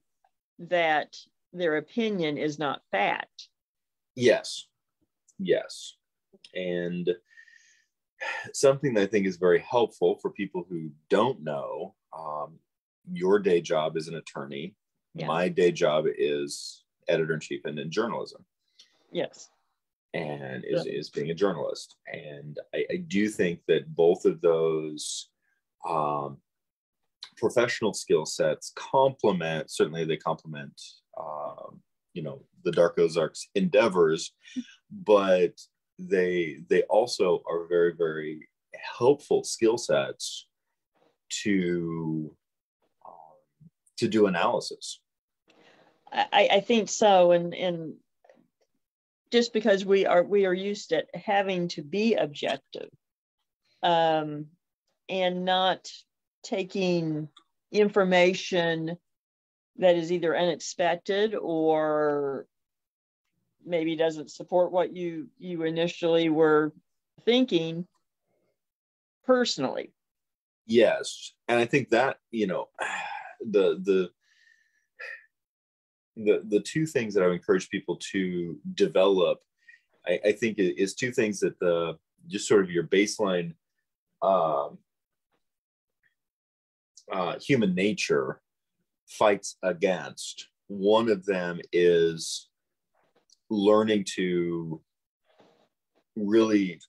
that their opinion is not fact. Yes. Yes. And something that I think is very helpful for people who don't know um, your day job is an attorney. Yeah. My day job is editor in chief and in journalism. Yes and is, yeah. is being a journalist. And I, I, do think that both of those um, professional skill sets complement certainly they complement um, you know the dark ozarks endeavors but they they also are very very helpful skill sets to um, to do analysis. I, I think so. And and just because we are we are used to having to be objective um, and not taking information that is either unexpected or maybe doesn't support what you you initially were thinking personally. Yes. And i think that you know the the the the two things that i would encourage people to develop i, I think is two things that the just sort of your baseline um, uh, human nature fights against. One of them is learning to really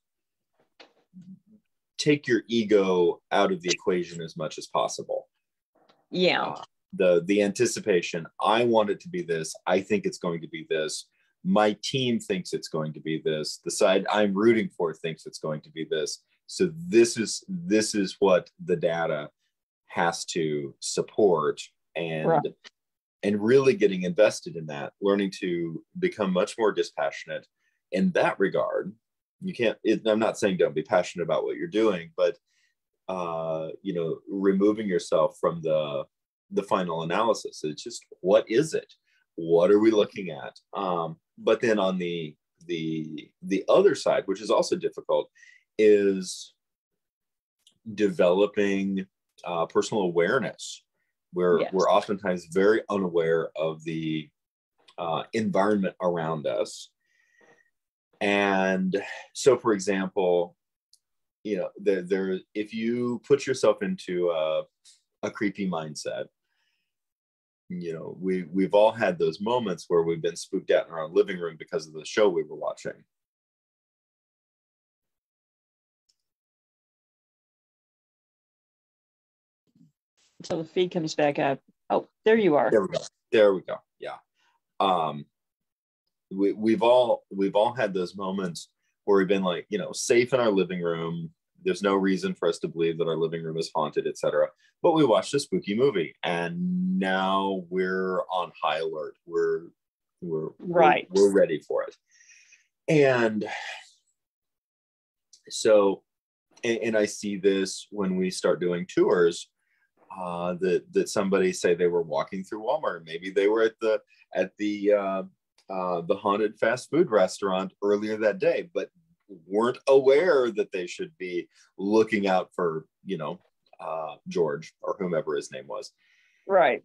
take your ego out of the equation as much as possible. Yeah. Uh, the the anticipation, I want it to be this, I think it's going to be this. My team thinks it's going to be this. The side I'm rooting for thinks it's going to be this. So this is this is what the data has to support and right. and really getting invested in that learning to become much more dispassionate in that regard you can't it, i'm not saying don't be passionate about what you're doing but uh you know removing yourself from the the final analysis it's just what is it what are we looking at um but then on the the the other side which is also difficult is developing uh, personal awareness. We're, yes. we're oftentimes very unaware of the uh, environment around us. And so, for example, you know, there, there if you put yourself into a, a creepy mindset, you know, we we've all had those moments where we've been spooked out in our own living room because of the show we were watching. Until the feed comes back up. Oh, there you are. There we go. There we go. Yeah. Um, we, we've all we've all had those moments where we've been like, you know, safe in our living room. There's no reason for us to believe that our living room is haunted, etc. But we watched a spooky movie, and now we're on high alert. We're we're right. We're, we're ready for it, and so, and, and I see this when we start doing tours uh, that that somebody say they were walking through Walmart. Maybe they were at the at the uh, uh, the haunted fast food restaurant earlier that day, but weren't aware that they should be looking out for you know uh, George or whomever his name was. Right.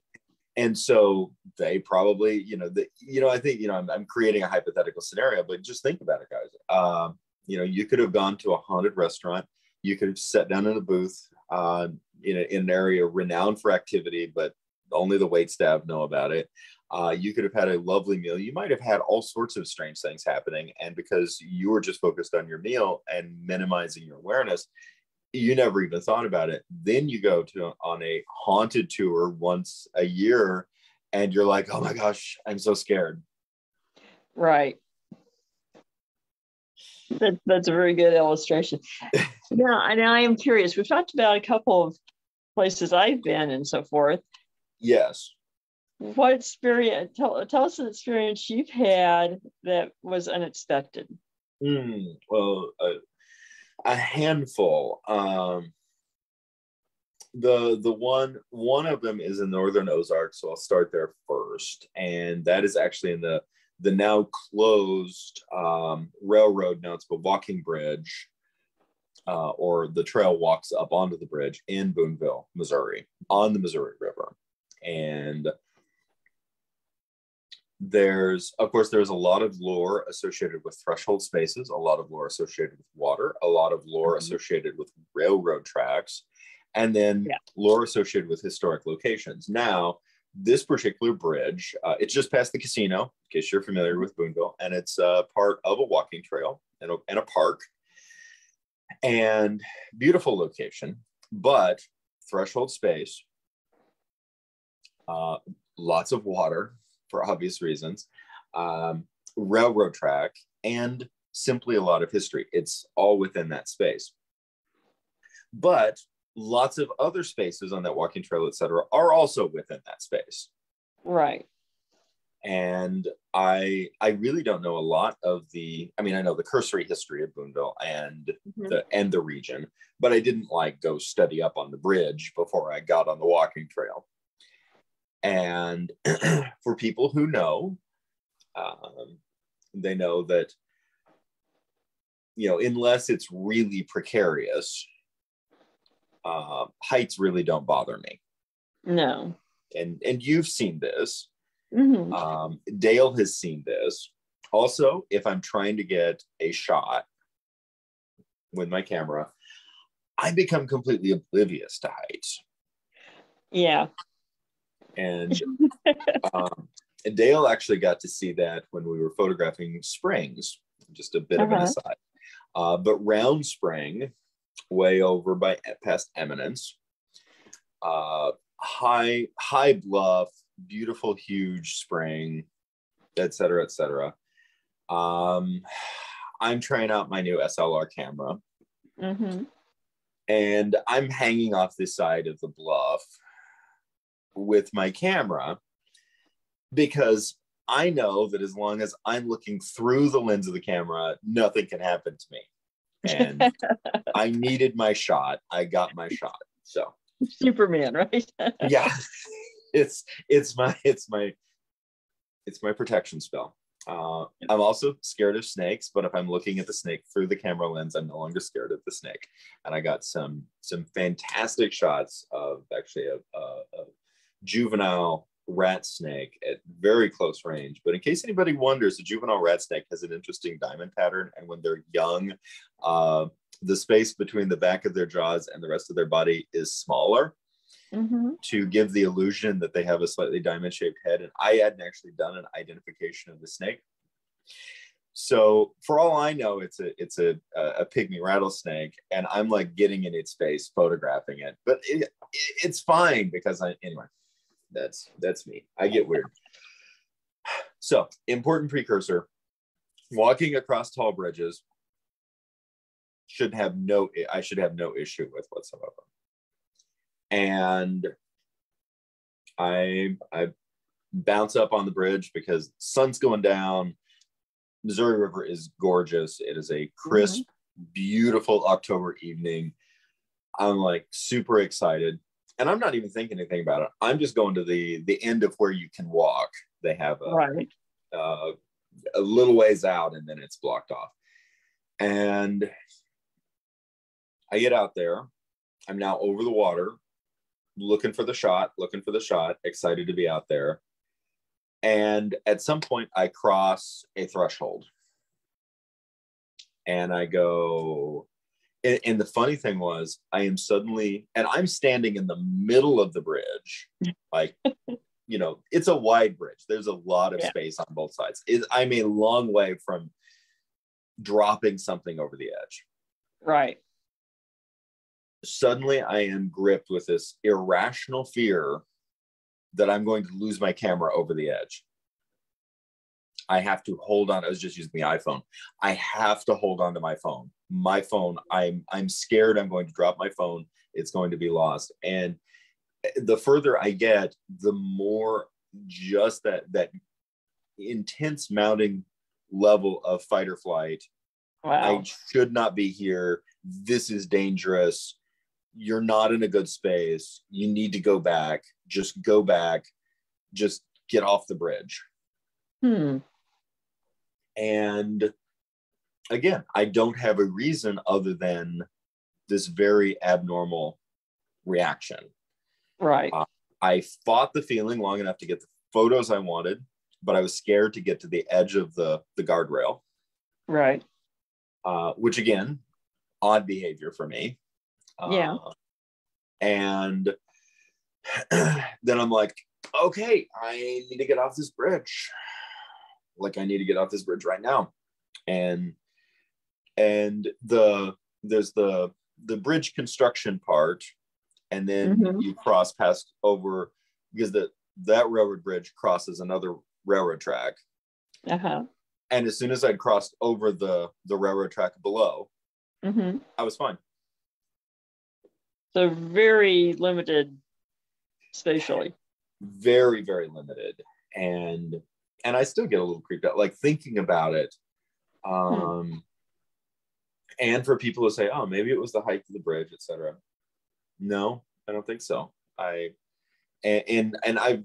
And so they probably, you know, the, you know, I think, you know, I'm, I'm creating a hypothetical scenario, but just think about it, guys. Um, you know, you could have gone to a haunted restaurant. You could have sat down in a booth, uh, in, a, in an area renowned for activity, but only the wait staff know about it. Uh, you could have had a lovely meal. You might have had all sorts of strange things happening. And because you were just focused on your meal and minimizing your awareness, you never even thought about it. Then you go to on a haunted tour once a year and you're like, oh my gosh, I'm so scared. Right. That, that's a very good illustration. now, and I am curious. We've talked about a couple of places I've been and so forth. Yes. What experience? Tell, tell us an experience you've had that was unexpected. Mm, well, a, a handful. Um, the the one one of them is in northern Ozarks, so I'll start there first, and that is actually in the the now closed um, railroad. Now it's walking bridge uh, or the trail walks up onto the bridge in Boonville, Missouri, on the Missouri River. And there's, of course, there's a lot of lore associated with threshold spaces, a lot of lore associated with water, a lot of lore mm-hmm. associated with railroad tracks, and then yeah. lore associated with historic locations. Now, this particular bridge, uh, it's just past the casino, in case you're familiar with Boonville, and it's uh, part of a walking trail and a, and a park and beautiful location, but threshold space, uh, lots of water for obvious reasons, um, railroad track, and simply a lot of history. It's all within that space. But lots of other spaces on that walking trail, et cetera, are also within that space. Right. And I I really don't know a lot of the I mean I know the cursory history of Boonville and mm-hmm. the and the region, but I didn't like go study up on the bridge before I got on the walking trail. And for people who know, um, they know that you know unless it's really precarious, uh, heights really don't bother me. No. And and you've seen this. Mm-hmm. Um, Dale has seen this. Also, if I'm trying to get a shot with my camera, I become completely oblivious to heights. Yeah. And um, Dale actually got to see that when we were photographing springs. Just a bit uh-huh. of an uh-huh. aside. Uh, but Round Spring, way over by past Eminence, uh, high high bluff, beautiful, huge spring, etc., etc. Um, I'm trying out my new SLR camera, mm-hmm. and I'm hanging off this side of the bluff with my camera because I know that as long as I'm looking through the lens of the camera, nothing can happen to me. And I needed my shot. I got my shot. So Superman, right? yeah. It's it's my it's my it's my protection spell. Uh, I'm also scared of snakes, but if I'm looking at the snake through the camera lens, I'm no longer scared of the snake. And I got some some fantastic shots of actually a, a, a juvenile rat snake at very close range. But in case anybody wonders, the juvenile rat snake has an interesting diamond pattern. And when they're young, uh, the space between the back of their jaws and the rest of their body is smaller mm-hmm. to give the illusion that they have a slightly diamond shaped head. And I hadn't actually done an identification of the snake. So for all I know, it's a it's a a pygmy rattlesnake, and I'm like getting in its face, photographing it. But it, it, it's fine because I anyway. That's that's me. I get weird. So important precursor. Walking across tall bridges should have no I should have no issue with whatsoever. And I I bounce up on the bridge because sun's going down. Missouri River is gorgeous. It is a crisp, mm-hmm. beautiful October evening. I'm like super excited and I'm not even thinking anything about it. I'm just going to the the end of where you can walk. They have a, right. uh, a little ways out, and then it's blocked off. And I get out there. I'm now over the water, looking for the shot, looking for the shot, excited to be out there. And at some point, I cross a threshold. And I go, and, and, the funny thing was i am suddenly and i'm standing in the middle of the bridge like you know it's a wide bridge there's a lot of yeah. space on both sides it, i'm a long way from dropping something over the edge right suddenly i am gripped with this irrational fear that i'm going to lose my camera over the edge I have to hold on. I was just using the iPhone. I have to hold on to my phone. My phone. I'm I'm scared. I'm going to drop my phone. It's going to be lost. And the further I get, the more just that that intense mounting level of fight or flight. Wow. I should not be here. This is dangerous. You're not in a good space. You need to go back. Just go back. Just get off the bridge. Hmm. And again, I don't have a reason other than this very abnormal reaction. Right. Uh, I fought the feeling long enough to get the photos I wanted, but I was scared to get to the edge of the, the guardrail. Right. Uh, which again, odd behavior for me. Uh, yeah. And then I'm like, okay, I need to get off this bridge like I need to get off this bridge right now. And and the there's the the bridge construction part, and then mm-hmm. you cross past over because the that railroad bridge crosses another railroad track. Uh-huh. And as soon as I'd crossed over the the railroad track below, Mm-hmm. I was fine. So very limited spatially. Very, very limited. And and I still get a little creeped out, like thinking about it. Um and for people who say, oh, maybe it was the height of the bridge, etc. No, I don't think so. I and and, and I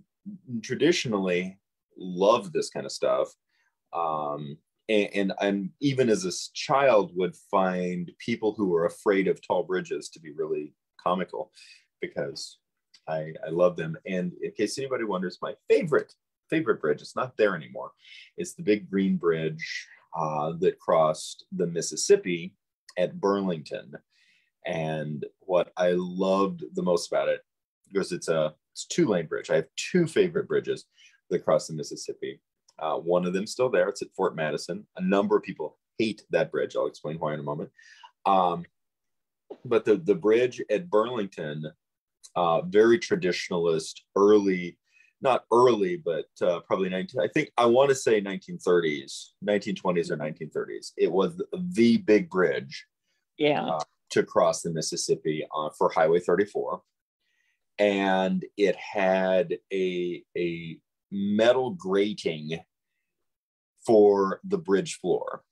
traditionally love this kind of stuff. Um and, and and even as a child would find people who were afraid of tall bridges to be really comical because I, I love them. And in case anybody wonders, my favorite favorite bridge, it's not there anymore. It's the big green bridge uh, that crossed the Mississippi at Burlington. And what I loved the most about it, because it's a it's two lane bridge. I have two favorite bridges that cross the Mississippi. Uh, one of them still there. It's at Fort Madison. A number of people hate that bridge. I'll explain why in a moment. Um, but the the bridge at Burlington, uh, very traditionalist, early, not early, but uh, probably 19. I think I want to say 1930s, 1920s or 1930s. It was the big bridge. Yeah. Uh, to cross the Mississippi for Highway 34, and it had a a metal grating for the bridge floor.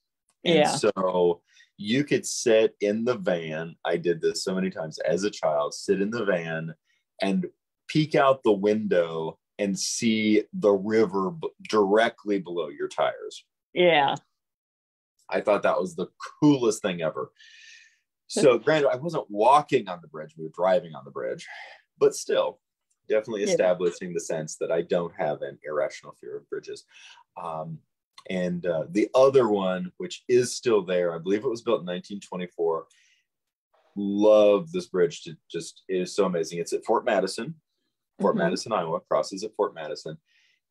Yeah. And so you could sit in the van. I did this so many times as a child, sit in the van and peek out the window and see the river b- directly below your tires. Yeah. I thought that was the coolest thing ever. So, granted, I wasn't walking on the bridge, we were driving on the bridge, but still, definitely Yeah. establishing the sense that I don't have an irrational fear of bridges. Um, and uh, the other one, which is still there, I believe it was built in 1924. Love this bridge. To just it is so amazing. It's at Fort Madison, Fort Mhm. Madison, Iowa. Crosses at Fort Madison,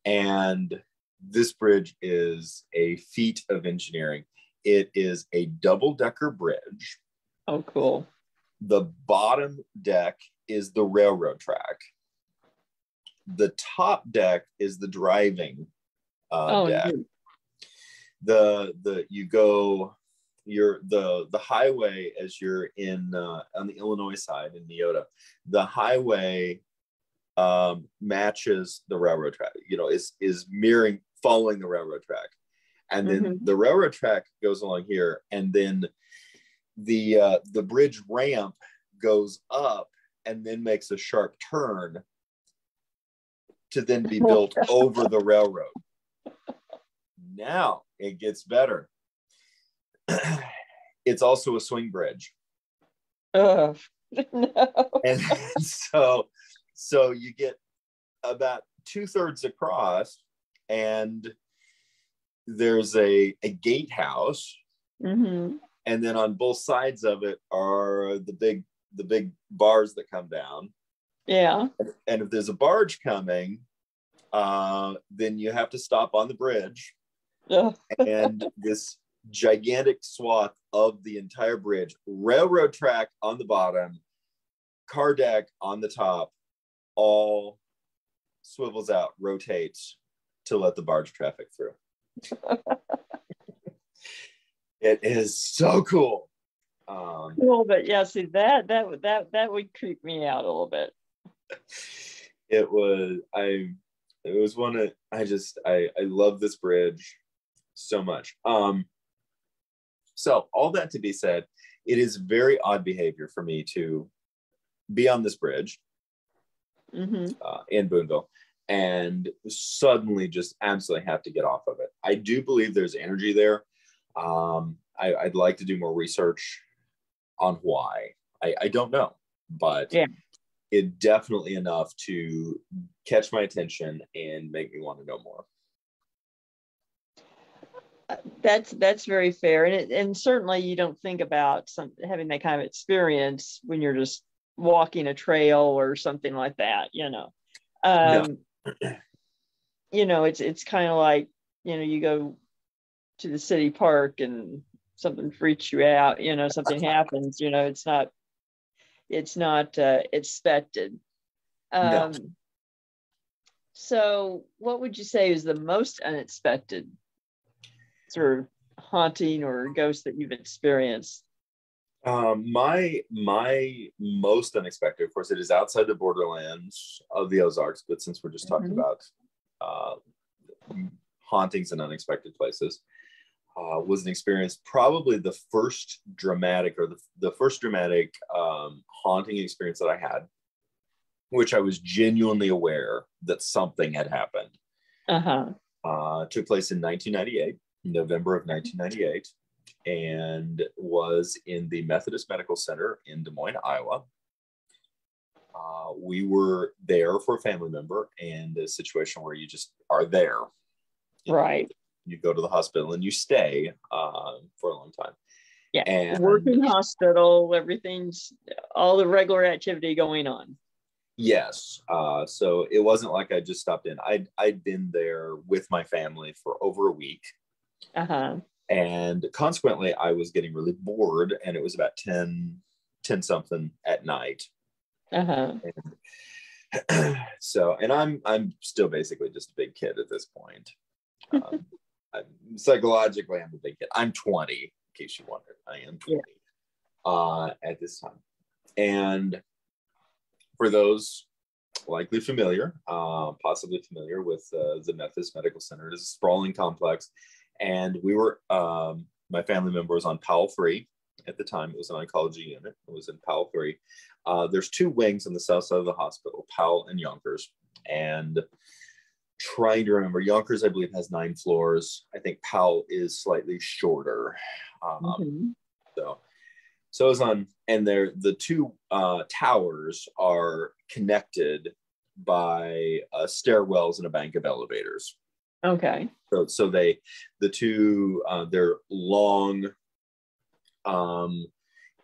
and this bridge is a feat of engineering. It is a double decker bridge. Oh, cool. The bottom deck is the railroad track. The top deck is the driving uh, oh, deck. The the you go you're the the highway as you're in uh, on the Illinois side in Niota, the highway um, matches the railroad track. You know, is is mirroring following the railroad track, and then Mhm. the railroad track goes along here, and then the uh, the bridge ramp goes up and then makes a sharp turn to then be built over the railroad. Now it gets better. it's also a swing bridge. Ugh. no. And so so you get about two-thirds across, and there's a, a gatehouse, hmm and then on both sides of it are the big the big bars that come down. Yeah. And if there's a barge coming, uh, then you have to stop on the bridge. and this gigantic swath of the entire bridge, railroad track on the bottom, car deck on the top, all swivels out, rotates to let the barge traffic through. it is so cool. Um, Cool, but yeah, see that that would that that would creep me out a little bit. it was I it was one of I just I I love this bridge so much. Um so all that to be said, it is very odd behavior for me to be on this bridge hmm uh, in Boonville and suddenly just absolutely have to get off of it. I do believe there's energy there. Um, I, I'd like to do more research on why. I, I don't know, but Yeah. it definitely enough to catch my attention and make me want to know more. That's that's very fair, and it, and certainly you don't think about some having that kind of experience when you're just walking a trail or something like that. You know, um, you know, it's it's kind of like you know you go to the city park and something freaks you out. You know, something happens. You know, it's not it's not uh, expected. No. Um, So, what would you say is the most unexpected sort of haunting or ghost that you've experienced? Um, my my most unexpected, of course, it is outside the borderlands of the Ozarks. But since we're just talking mm-hmm. about uh, hauntings and unexpected places, uh, was an experience probably the first dramatic or the, the first dramatic um, haunting experience that I had, which I was genuinely aware that something had happened. Uh-huh. Uh, took place in 1998, November of 1998 and was in the Methodist Medical Center in Des Moines, Iowa. Uh, we were there for a family member and a situation where you just are there. You right. Know, you go to the hospital and you stay uh, for a long time. Yeah. And working hospital, everything's all the regular activity going on. Yes. Uh, so it wasn't like I just stopped in. I'd, I'd been there with my family for over a week. Uh huh and consequently i was getting really bored and it was about 10 10 something at night. Uh-huh. And, so and i'm i'm still basically just a big kid at this point. Um, I'm, psychologically i'm a big kid. I'm 20 in case you wondered i am 20 yeah. uh, at this time. And for those likely familiar uh, possibly familiar with uh, the Methodist Medical Center it is a sprawling complex and we were, um, my family member was on Powell 3 at the time. It was an oncology unit. It was in Powell 3. Uh, there's two wings on the south side of the hospital, Powell and Yonkers. And trying to remember, Yonkers, I believe, has nine floors. I think Powell is slightly shorter. Um, mm-hmm. So, so I was on, and there, the two uh, towers are connected by uh, stairwells and a bank of elevators. Okay. So, so they, the two, uh, they're long, um,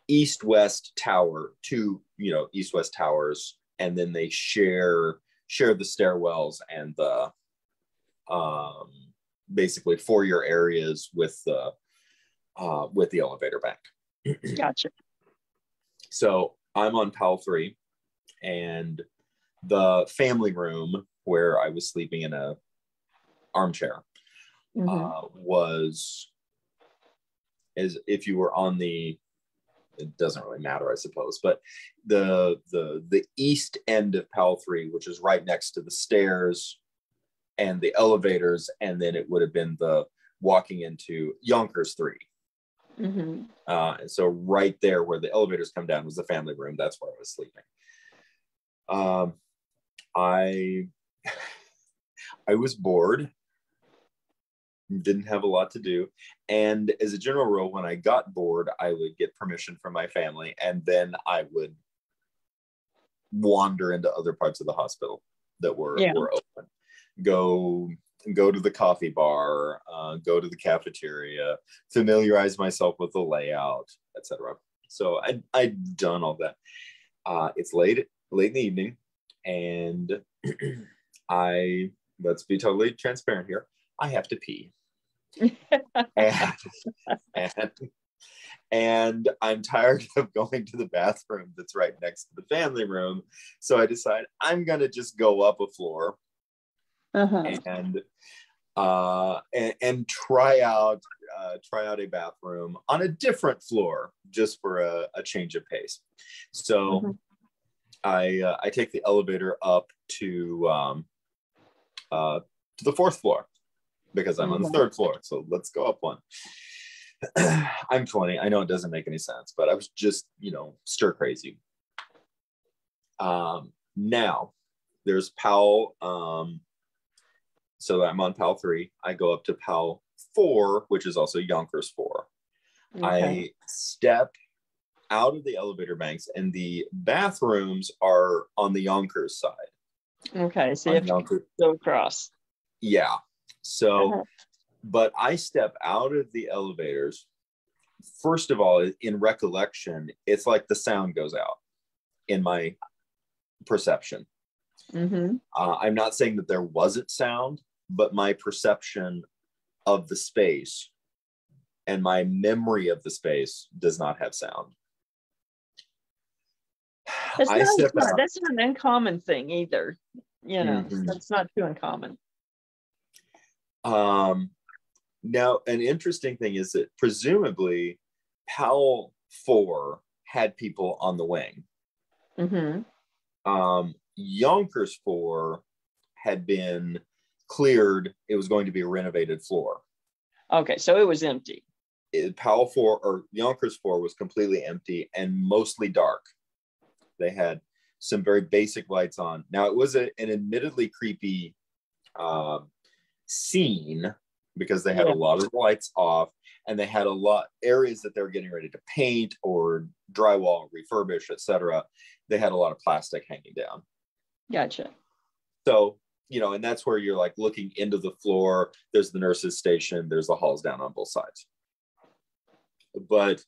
east-west tower, two, you know, east-west towers, and then they share share the stairwells and the, um, basically foyer areas with the, uh, with the elevator bank. gotcha. So I'm on Powell three, and the family room where I was sleeping in a armchair mm-hmm. uh, was as if you were on the it doesn't really matter i suppose but the the the east end of Powell 3 which is right next to the stairs and the elevators and then it would have been the walking into yonkers 3 mm-hmm. uh, and so right there where the elevators come down was the family room that's where i was sleeping um, i i was bored didn't have a lot to do. And as a general rule, when I got bored, I would get permission from my family and then I would wander into other parts of the hospital that were, yeah. were open. Go go to the coffee bar, uh, go to the cafeteria, familiarize myself with the layout, etc. So I I'd done all that. Uh, it's late late in the evening, and I let's be totally transparent here. I have to pee. and, and, and I'm tired of going to the bathroom that's right next to the family room. So I decide I'm going to just go up a floor uh-huh. and, uh, and, and try out uh, try out a bathroom on a different floor just for a, a change of pace. So mm-hmm. I uh, I take the elevator up to um, uh, to the fourth floor because I'm on the third floor. So let's go up one. I'm 20. I know it doesn't make any sense, but I was just, you know, stir crazy. Um, now there's Powell. Um, so I'm on Powell 3. I go up to Powell 4, which is also Yonkers 4. Okay. I step out of the elevator banks, and the bathrooms are on the Yonkers side. Okay, so you have Yonkers. to go across. Yeah. So, uh-huh. but I step out of the elevators. First of all, in recollection, it's like the sound goes out in my perception. Mm-hmm. Uh, I'm not saying that there wasn't sound, but my perception of the space and my memory of the space does not have sound. That's, not, that's not an uncommon thing either You know, mm-hmm. that's not too uncommon. Um, now, an interesting thing is that presumably Powell 4 had people on the wing. Mm-hmm. Um, Yonkers 4 had been cleared. It was going to be a renovated floor. Okay, so it was empty. It, Powell 4 or Yonkers 4 was completely empty and mostly dark. They had some very basic lights on. Now, it was a, an admittedly creepy uh, scene because they had yeah. a lot of lights off and they had a lot areas that they were getting ready to paint or drywall refurbish etc they had a lot of plastic hanging down. Gotcha. So you know and that's where you're like looking into the floor. There's the nurses station. There's the halls down on both sides. But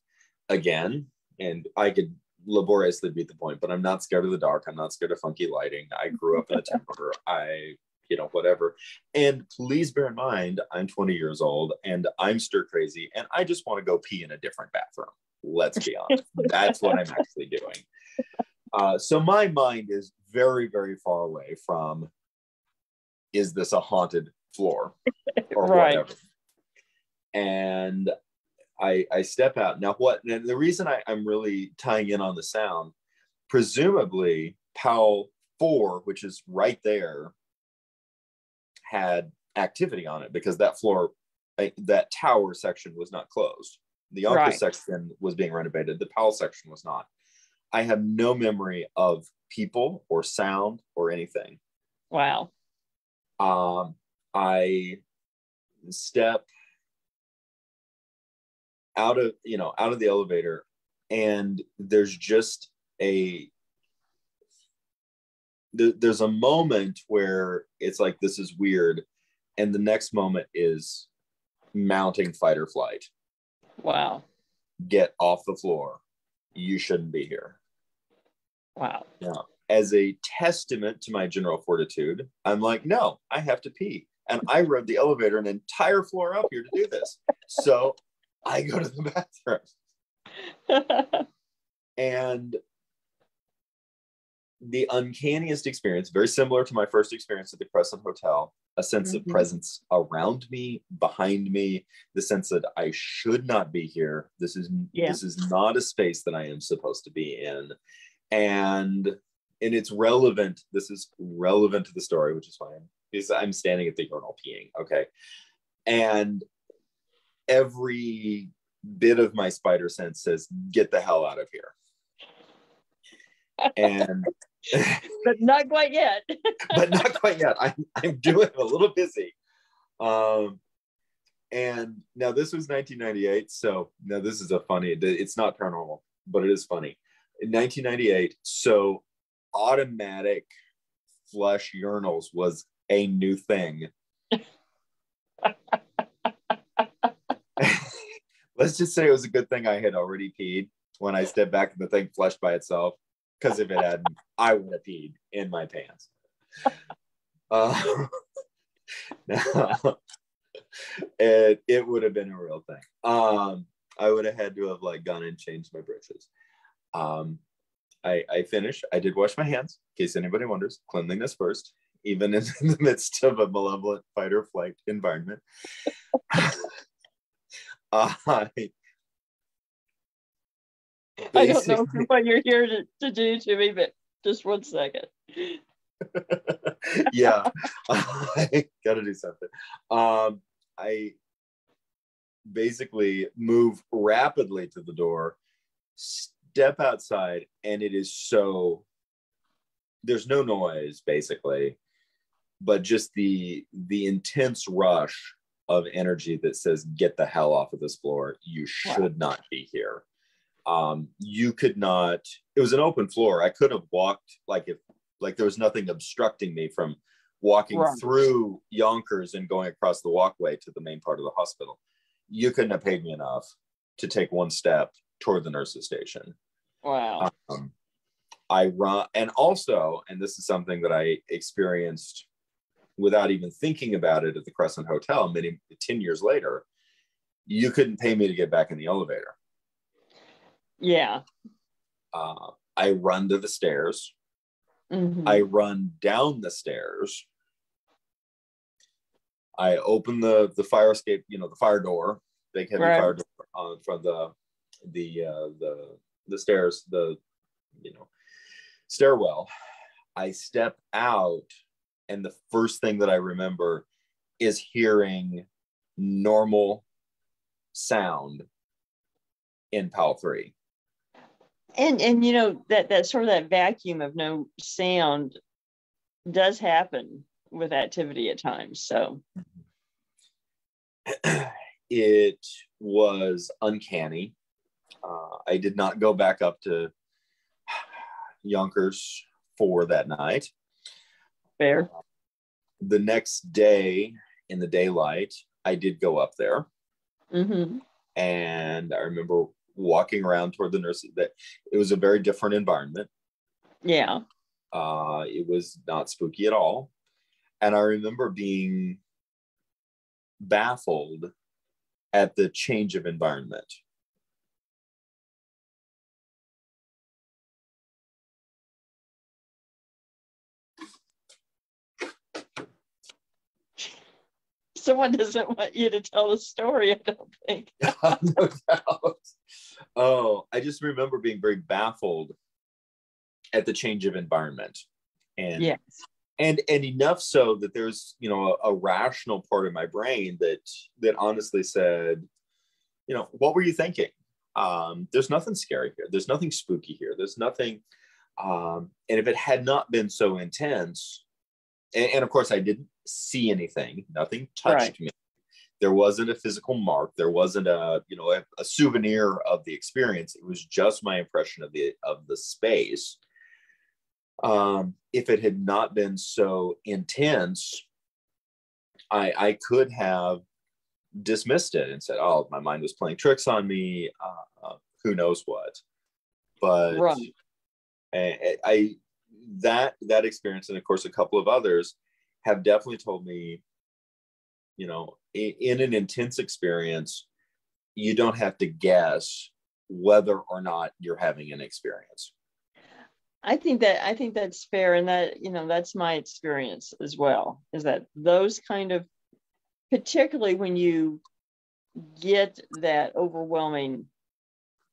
again and i could laboriously beat the point but i'm not scared of the dark. I'm not scared of funky lighting. I grew up in a timber i you know, whatever. And please bear in mind, I'm 20 years old and I'm stir crazy and I just want to go pee in a different bathroom. Let's be honest. That's what I'm actually doing. Uh, so my mind is very, very far away from is this a haunted floor or right. whatever. And I, I step out. Now, what and the reason I, I'm really tying in on the sound, presumably Powell 4, which is right there, had activity on it because that floor, that tower section was not closed. The Yonkers right. section was being renovated. The Powell section was not. I have no memory of people or sound or anything. Wow. Um, I step out of you know out of the elevator, and there's just a there's a moment where it's like this is weird. And the next moment is mounting fight or flight. Wow. Get off the floor. You shouldn't be here. Wow. Now as a testament to my general fortitude i'm like no i have to pee. And i rode the elevator an entire floor up here to do this. So i go to the bathroom. And the uncanniest experience, very similar to my first experience at the Crescent Hotel, a sense mm-hmm. of presence around me, behind me, the sense that I should not be here. This is yeah. this is not a space that I am supposed to be in. And and it's relevant. This is relevant to the story, which is fine. Because I'm standing at the urinal peeing. Okay. And every bit of my spider sense says, get the hell out of here and but not quite yet. but not quite yet. I'm I'm doing a little busy. Um, and now this was 1998, so now this is a funny. It's not paranormal, but it is funny. In 1998, so automatic flush urinals was a new thing. Let's just say it was a good thing I had already peed when I stepped back and the thing flushed by itself because if it hadn't, I would have peed in my pants. Uh, it, it would have been a real thing. Um, I would have had to have like gone and changed my britches. Um, I, I finished. I did wash my hands, in case anybody wonders. Cleanliness first, even in, in the midst of a malevolent fight or flight environment. I I don't know what you're here to, to do to me, but just one second. yeah, I gotta do something. Um, I basically move rapidly to the door, step outside, and it is so there's no noise basically, but just the the intense rush of energy that says get the hell off of this floor. You should wow. not be here um, you could not it was an open floor. I could have walked like if like there was nothing obstructing me from walking right. through yonkers and going across the walkway to the main part of the hospital. You couldn't have paid me enough to take one step toward the nurses station. Wow. Um, i run and also and this is something that i experienced without even thinking about it at the crescent hotel many 10 years later you couldn't pay me to get back in the elevator yeah. Uh, I run to the stairs. Mm-hmm. I run down the stairs. I open the the fire escape, you know, the fire door, big heavy right. fire door on from the the uh, the the stairs, the you know stairwell. I step out, and the first thing that I remember is hearing normal sound in Powell 3 and and you know that that sort of that vacuum of no sound does happen with activity at times so. It was uncanny. Uh, i did not go back up to yonkers for that night. Fair. The next day in the daylight i did go up there. Mm-hmm. and i remember walking around toward the nurses that it was a very different environment yeah uh it was not spooky at all and i remember being baffled at the change of environment someone doesn't want you to tell the story, I don't think. no doubt. Oh, I just remember being very baffled at the change of environment. And yes. And and enough so that there's, you know, a, a rational part of my brain that that honestly said, you know, what were you thinking? Um, there's nothing scary here. There's nothing spooky here. There's nothing um, and if it had not been so intense, and, and, of course I didn't see anything. Nothing touched right. me. There wasn't a physical mark. There wasn't a you know a, a, souvenir of the experience. It was just my impression of the of the space. Um, if it had not been so intense, I I could have dismissed it and said, "Oh, my mind was playing tricks on me. Uh, uh, who knows what?" But right. I, I that that experience, and of course a couple of others, have definitely told me, you know, in, an intense experience, you don't have to guess whether or not you're having an experience. I think that I think that's fair, and that you know that's my experience as well. Is that those kind of, particularly when you get that overwhelming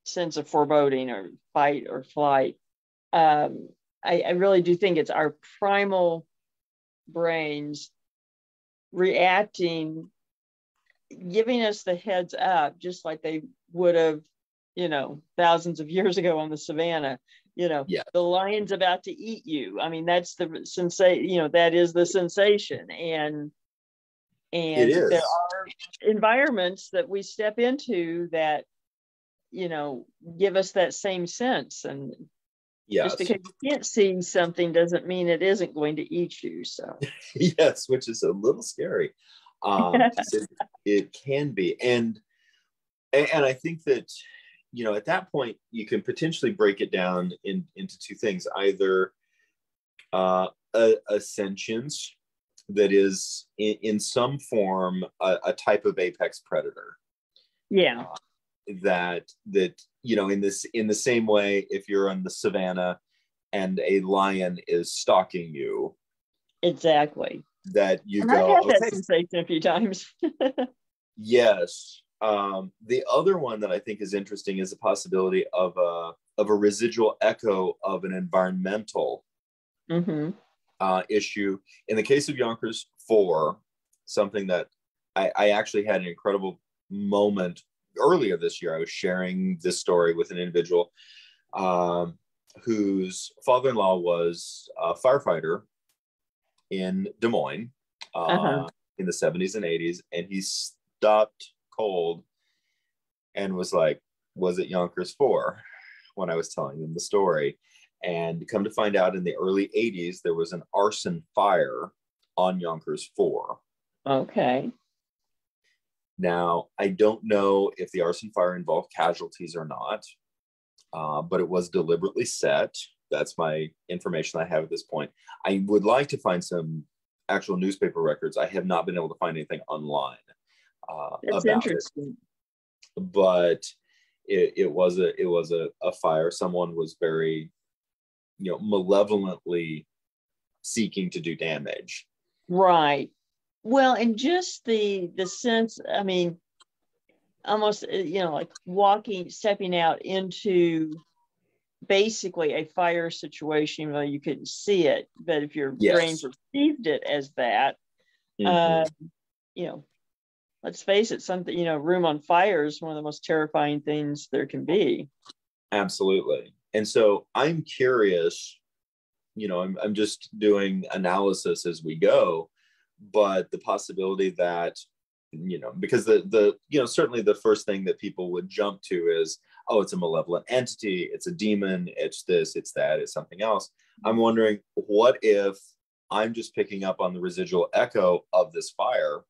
sense of foreboding or fight or flight, um, I, I really do think it's our primal brains reacting, giving us the heads up, just like they would have, you know, thousands of years ago on the savannah. You know, yeah. the lion's about to eat you. I mean, that's the sensation. You know, that is the sensation, and and there are environments that we step into that you know give us that same sense and Yes. Just because you can't see something doesn't mean it isn't going to eat you. So yes, which is a little scary. Um, it, it, can be, and and I think that you know at that point you can potentially break it down in, into two things: either uh, a, a sentience that is in, in some form a, a, type of apex predator. Yeah. Uh, that that you know in this in the same way if you're on the savannah and a lion is stalking you. Exactly. That you and go I've had okay. that sensation a few times. Yes. Um, the other one that i think is interesting is the possibility of a of a residual echo of an environmental mm-hmm. uh, issue. In the case of yonkers 4 something that I, I actually had an incredible moment earlier this year, I was sharing this story with an individual um, whose father in law was a firefighter in Des Moines uh, uh-huh. in the 70s and 80s. And he stopped cold and was like, Was it Yonkers 4? when I was telling him the story. And come to find out in the early 80s, there was an arson fire on Yonkers 4. Okay. Now, I don't know if the arson fire involved casualties or not, uh, but it was deliberately set. That's my information I have at this point. I would like to find some actual newspaper records. I have not been able to find anything online uh, That's about interesting. it. But it, it was a it was a, a fire. Someone was very you know malevolently seeking to do damage right well and just the the sense i mean almost uh, you know like walking stepping out into basically a fire situation though you couldn't see it but if your yes. brain perceived it as that mm-hmm. uh, you know let's face it something you know room on fire is one of the most terrifying things there can be absolutely and so i'm curious you know i'm, I'm just doing analysis as we go but the possibility that you know because the the you know certainly the first thing that people would jump to is oh it's a malevolent entity it's a demon it's this it's that it's something else. I'm wondering what if i'm just picking up on the residual echo of this fire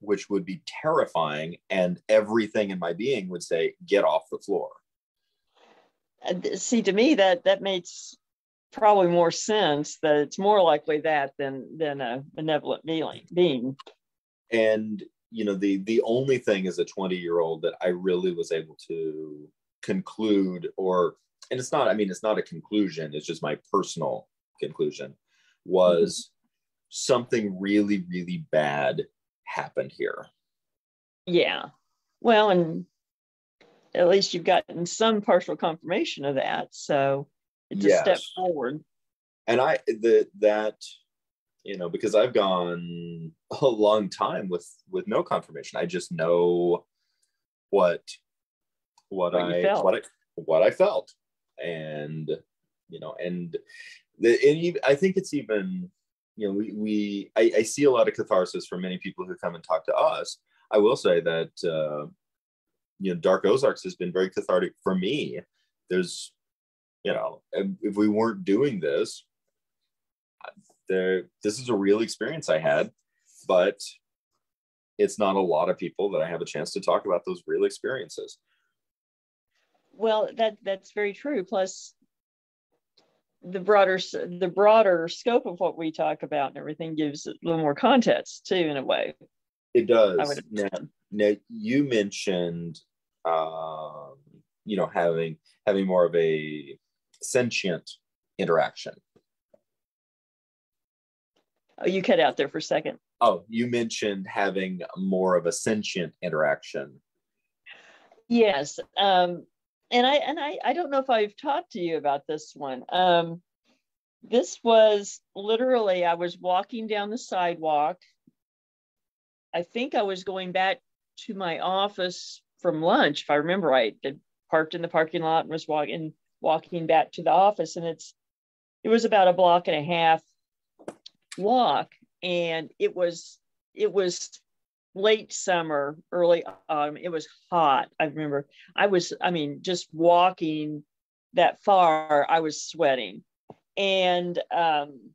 which would be terrifying and everything in my being would say get off the floor. Uh, see to me that that makes probably more sense that it's more likely that than than a benevolent being being. And you know the the only thing as a 20 year old that i really was able to conclude or and it's not i mean it's not a conclusion it's just my personal conclusion was mm-hmm. something really really bad happened here. Yeah. Well and at least you've gotten some partial confirmation of that so it's yes. a step forward. And i the that you know because i've gone a long time with with no confirmation. I just know what what, what i what i what i felt. And you know and the and i think it's even you know we we I, I see a lot of catharsis for many people who come and talk to us. I will say that uh you know dark ozarks has been very cathartic for me. There's you know if we weren't doing this there this is a real experience I had, but it's not a lot of people that I have a chance to talk about those real experiences. Well, that that's very true. Plus, the broader the broader scope of what we talk about and everything gives a little more context too, in a way. It does. Now, now, you mentioned, um, you know, having having more of a sentient interaction. Oh, you cut out there for a second. Oh, you mentioned having more of a sentient interaction. Yes. Um, and I and I, I don't know if I've talked to you about this one. Um, this was literally I was walking down the sidewalk. I think I was going back to my office from lunch, if I remember right. I parked in the parking lot and was walking walking back to the office, and it's it was about a block and a half walk and it was it was late summer early autumn it was hot. I remember i was i mean just walking that far i was sweating. And um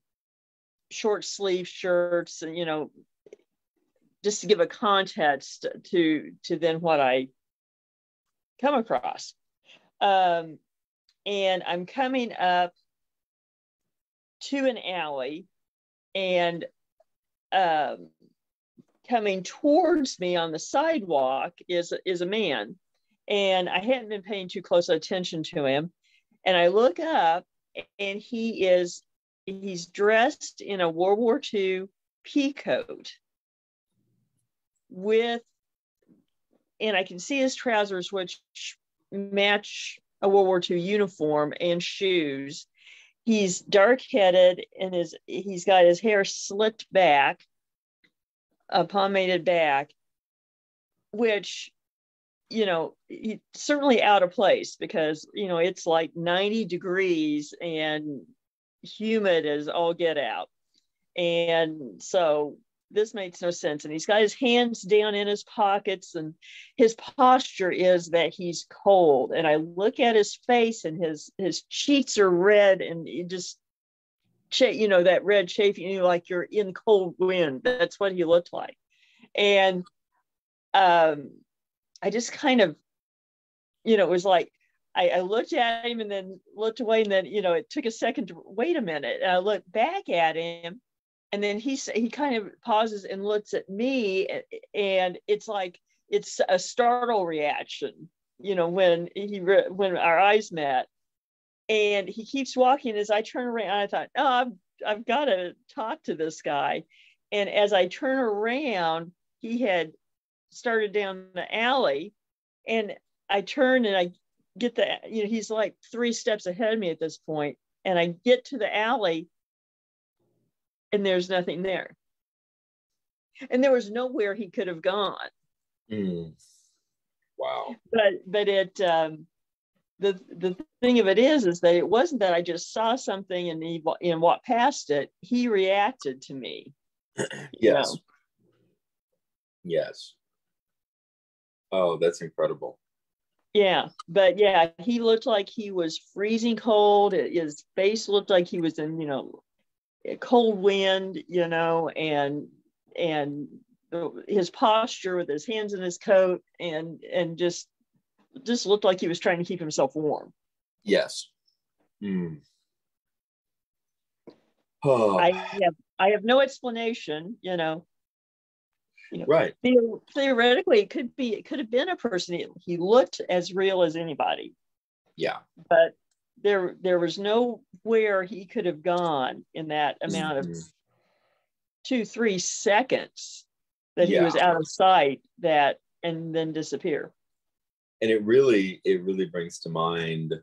short sleeve shirts and you know just to give a context to to then what i come across. Um and i'm coming up to an alley and um, coming towards me on the sidewalk is is a man, and I hadn't been paying too close attention to him, and I look up, and he is he's dressed in a World War II pea coat with, and I can see his trousers, which match a World War II uniform and shoes. He's dark headed and his he's got his hair slicked back, uh, pomaded back, which you know he, certainly out of place because you know it's like 90 degrees and humid as all get out. And so this makes no sense. And he's got his hands down in his pockets, and his posture is that he's cold. And I look at his face, and his his cheeks are red, and he just, you know, that red chafing, you like you're in cold wind. That's what he looked like. And um, I just kind of, you know, it was like I, I, looked at him and then looked away, and then you know, it took a second to wait a minute. And I looked back at him and then he he kind of pauses and looks at me and it's like it's a startle reaction you know when he when our eyes met And he keeps walking. As I turn around, I thought, oh, I've, I've got to talk to this guy. And as I turn around, he had started down the alley. And I turn and I get the, you know, he's like three steps ahead of me at this point, And I get to the alley and there's nothing there. And there was nowhere he could have gone. Mm. Wow. But but it um, the the thing of it is is that it wasn't that I just saw something and he and walked past it. He reacted to me. yes. Know? Yes. Oh, that's incredible. Yeah, but yeah, he looked like he was freezing cold. His face looked like he was in, you know, cold wind, you know, and and his posture with his hands in his coat and and just just looked like he was trying to keep himself warm. Yes. Mm. Oh. I have I have no explanation, you know. You know, right. theoretically, it could be it could have been a person. He looked as real as anybody. Yeah. But there there was nowhere he could have gone in that amount mm-hmm. of two three seconds that yeah. he was out of sight that and then disappear and it really it really brings to mind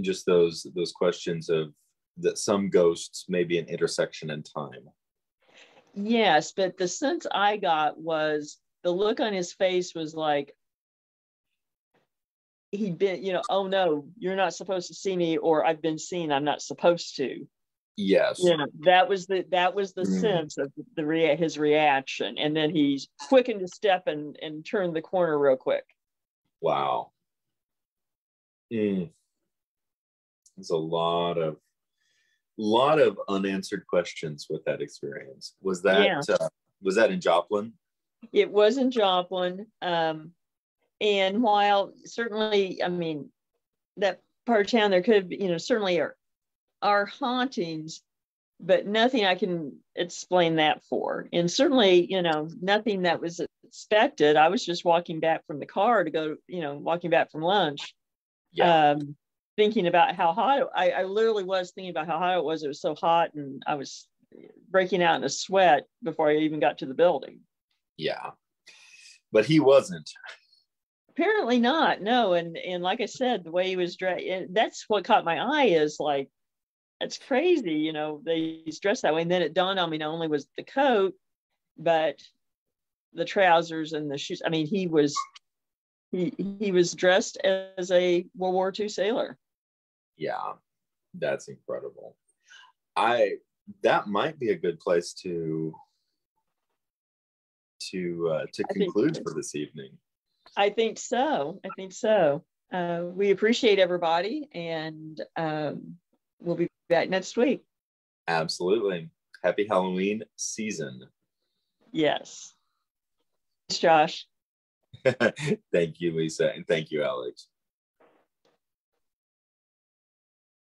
just those those questions of that some ghosts may be an intersection in time yes but the sense i got was the look on his face was like he'd been you know oh no you're not supposed to see me or i've been seen i'm not supposed to Yes. You know, that was the that was the mm. sense of the rea- his reaction, and then he's quickened a step and and turned the corner real quick. Wow. Mm. There's a lot of lot of unanswered questions with that experience. Was that yeah. uh, was that in Joplin? It was in Joplin. Um, and while certainly, I mean, that part of town there could have, you know, certainly are are hauntings, but nothing I can explain that for. And certainly, you know, nothing that was expected. I was just walking back from the car to go, you know, walking back from lunch. Yeah. Um, thinking about how hot it, I, I literally was thinking about how hot it was. It was so hot and I was breaking out in a sweat before I even got to the building. Yeah. But he wasn't. Apparently not. No. And and like I said, the way he was dressed, that's what caught my eye is like it's crazy, you know, they dressed that way. And then it dawned on me not only was the coat, but the trousers and the shoes. I mean, he was he he was dressed as a World War II sailor. Yeah, that's incredible. I that might be a good place to to uh, to conclude for this evening. I think so. I think so. Uh, we appreciate everybody, and um, we'll be back next week. Absolutely. Happy Halloween season. Yes. Thanks, Josh. thank you, Lisa. And thank you, Alex.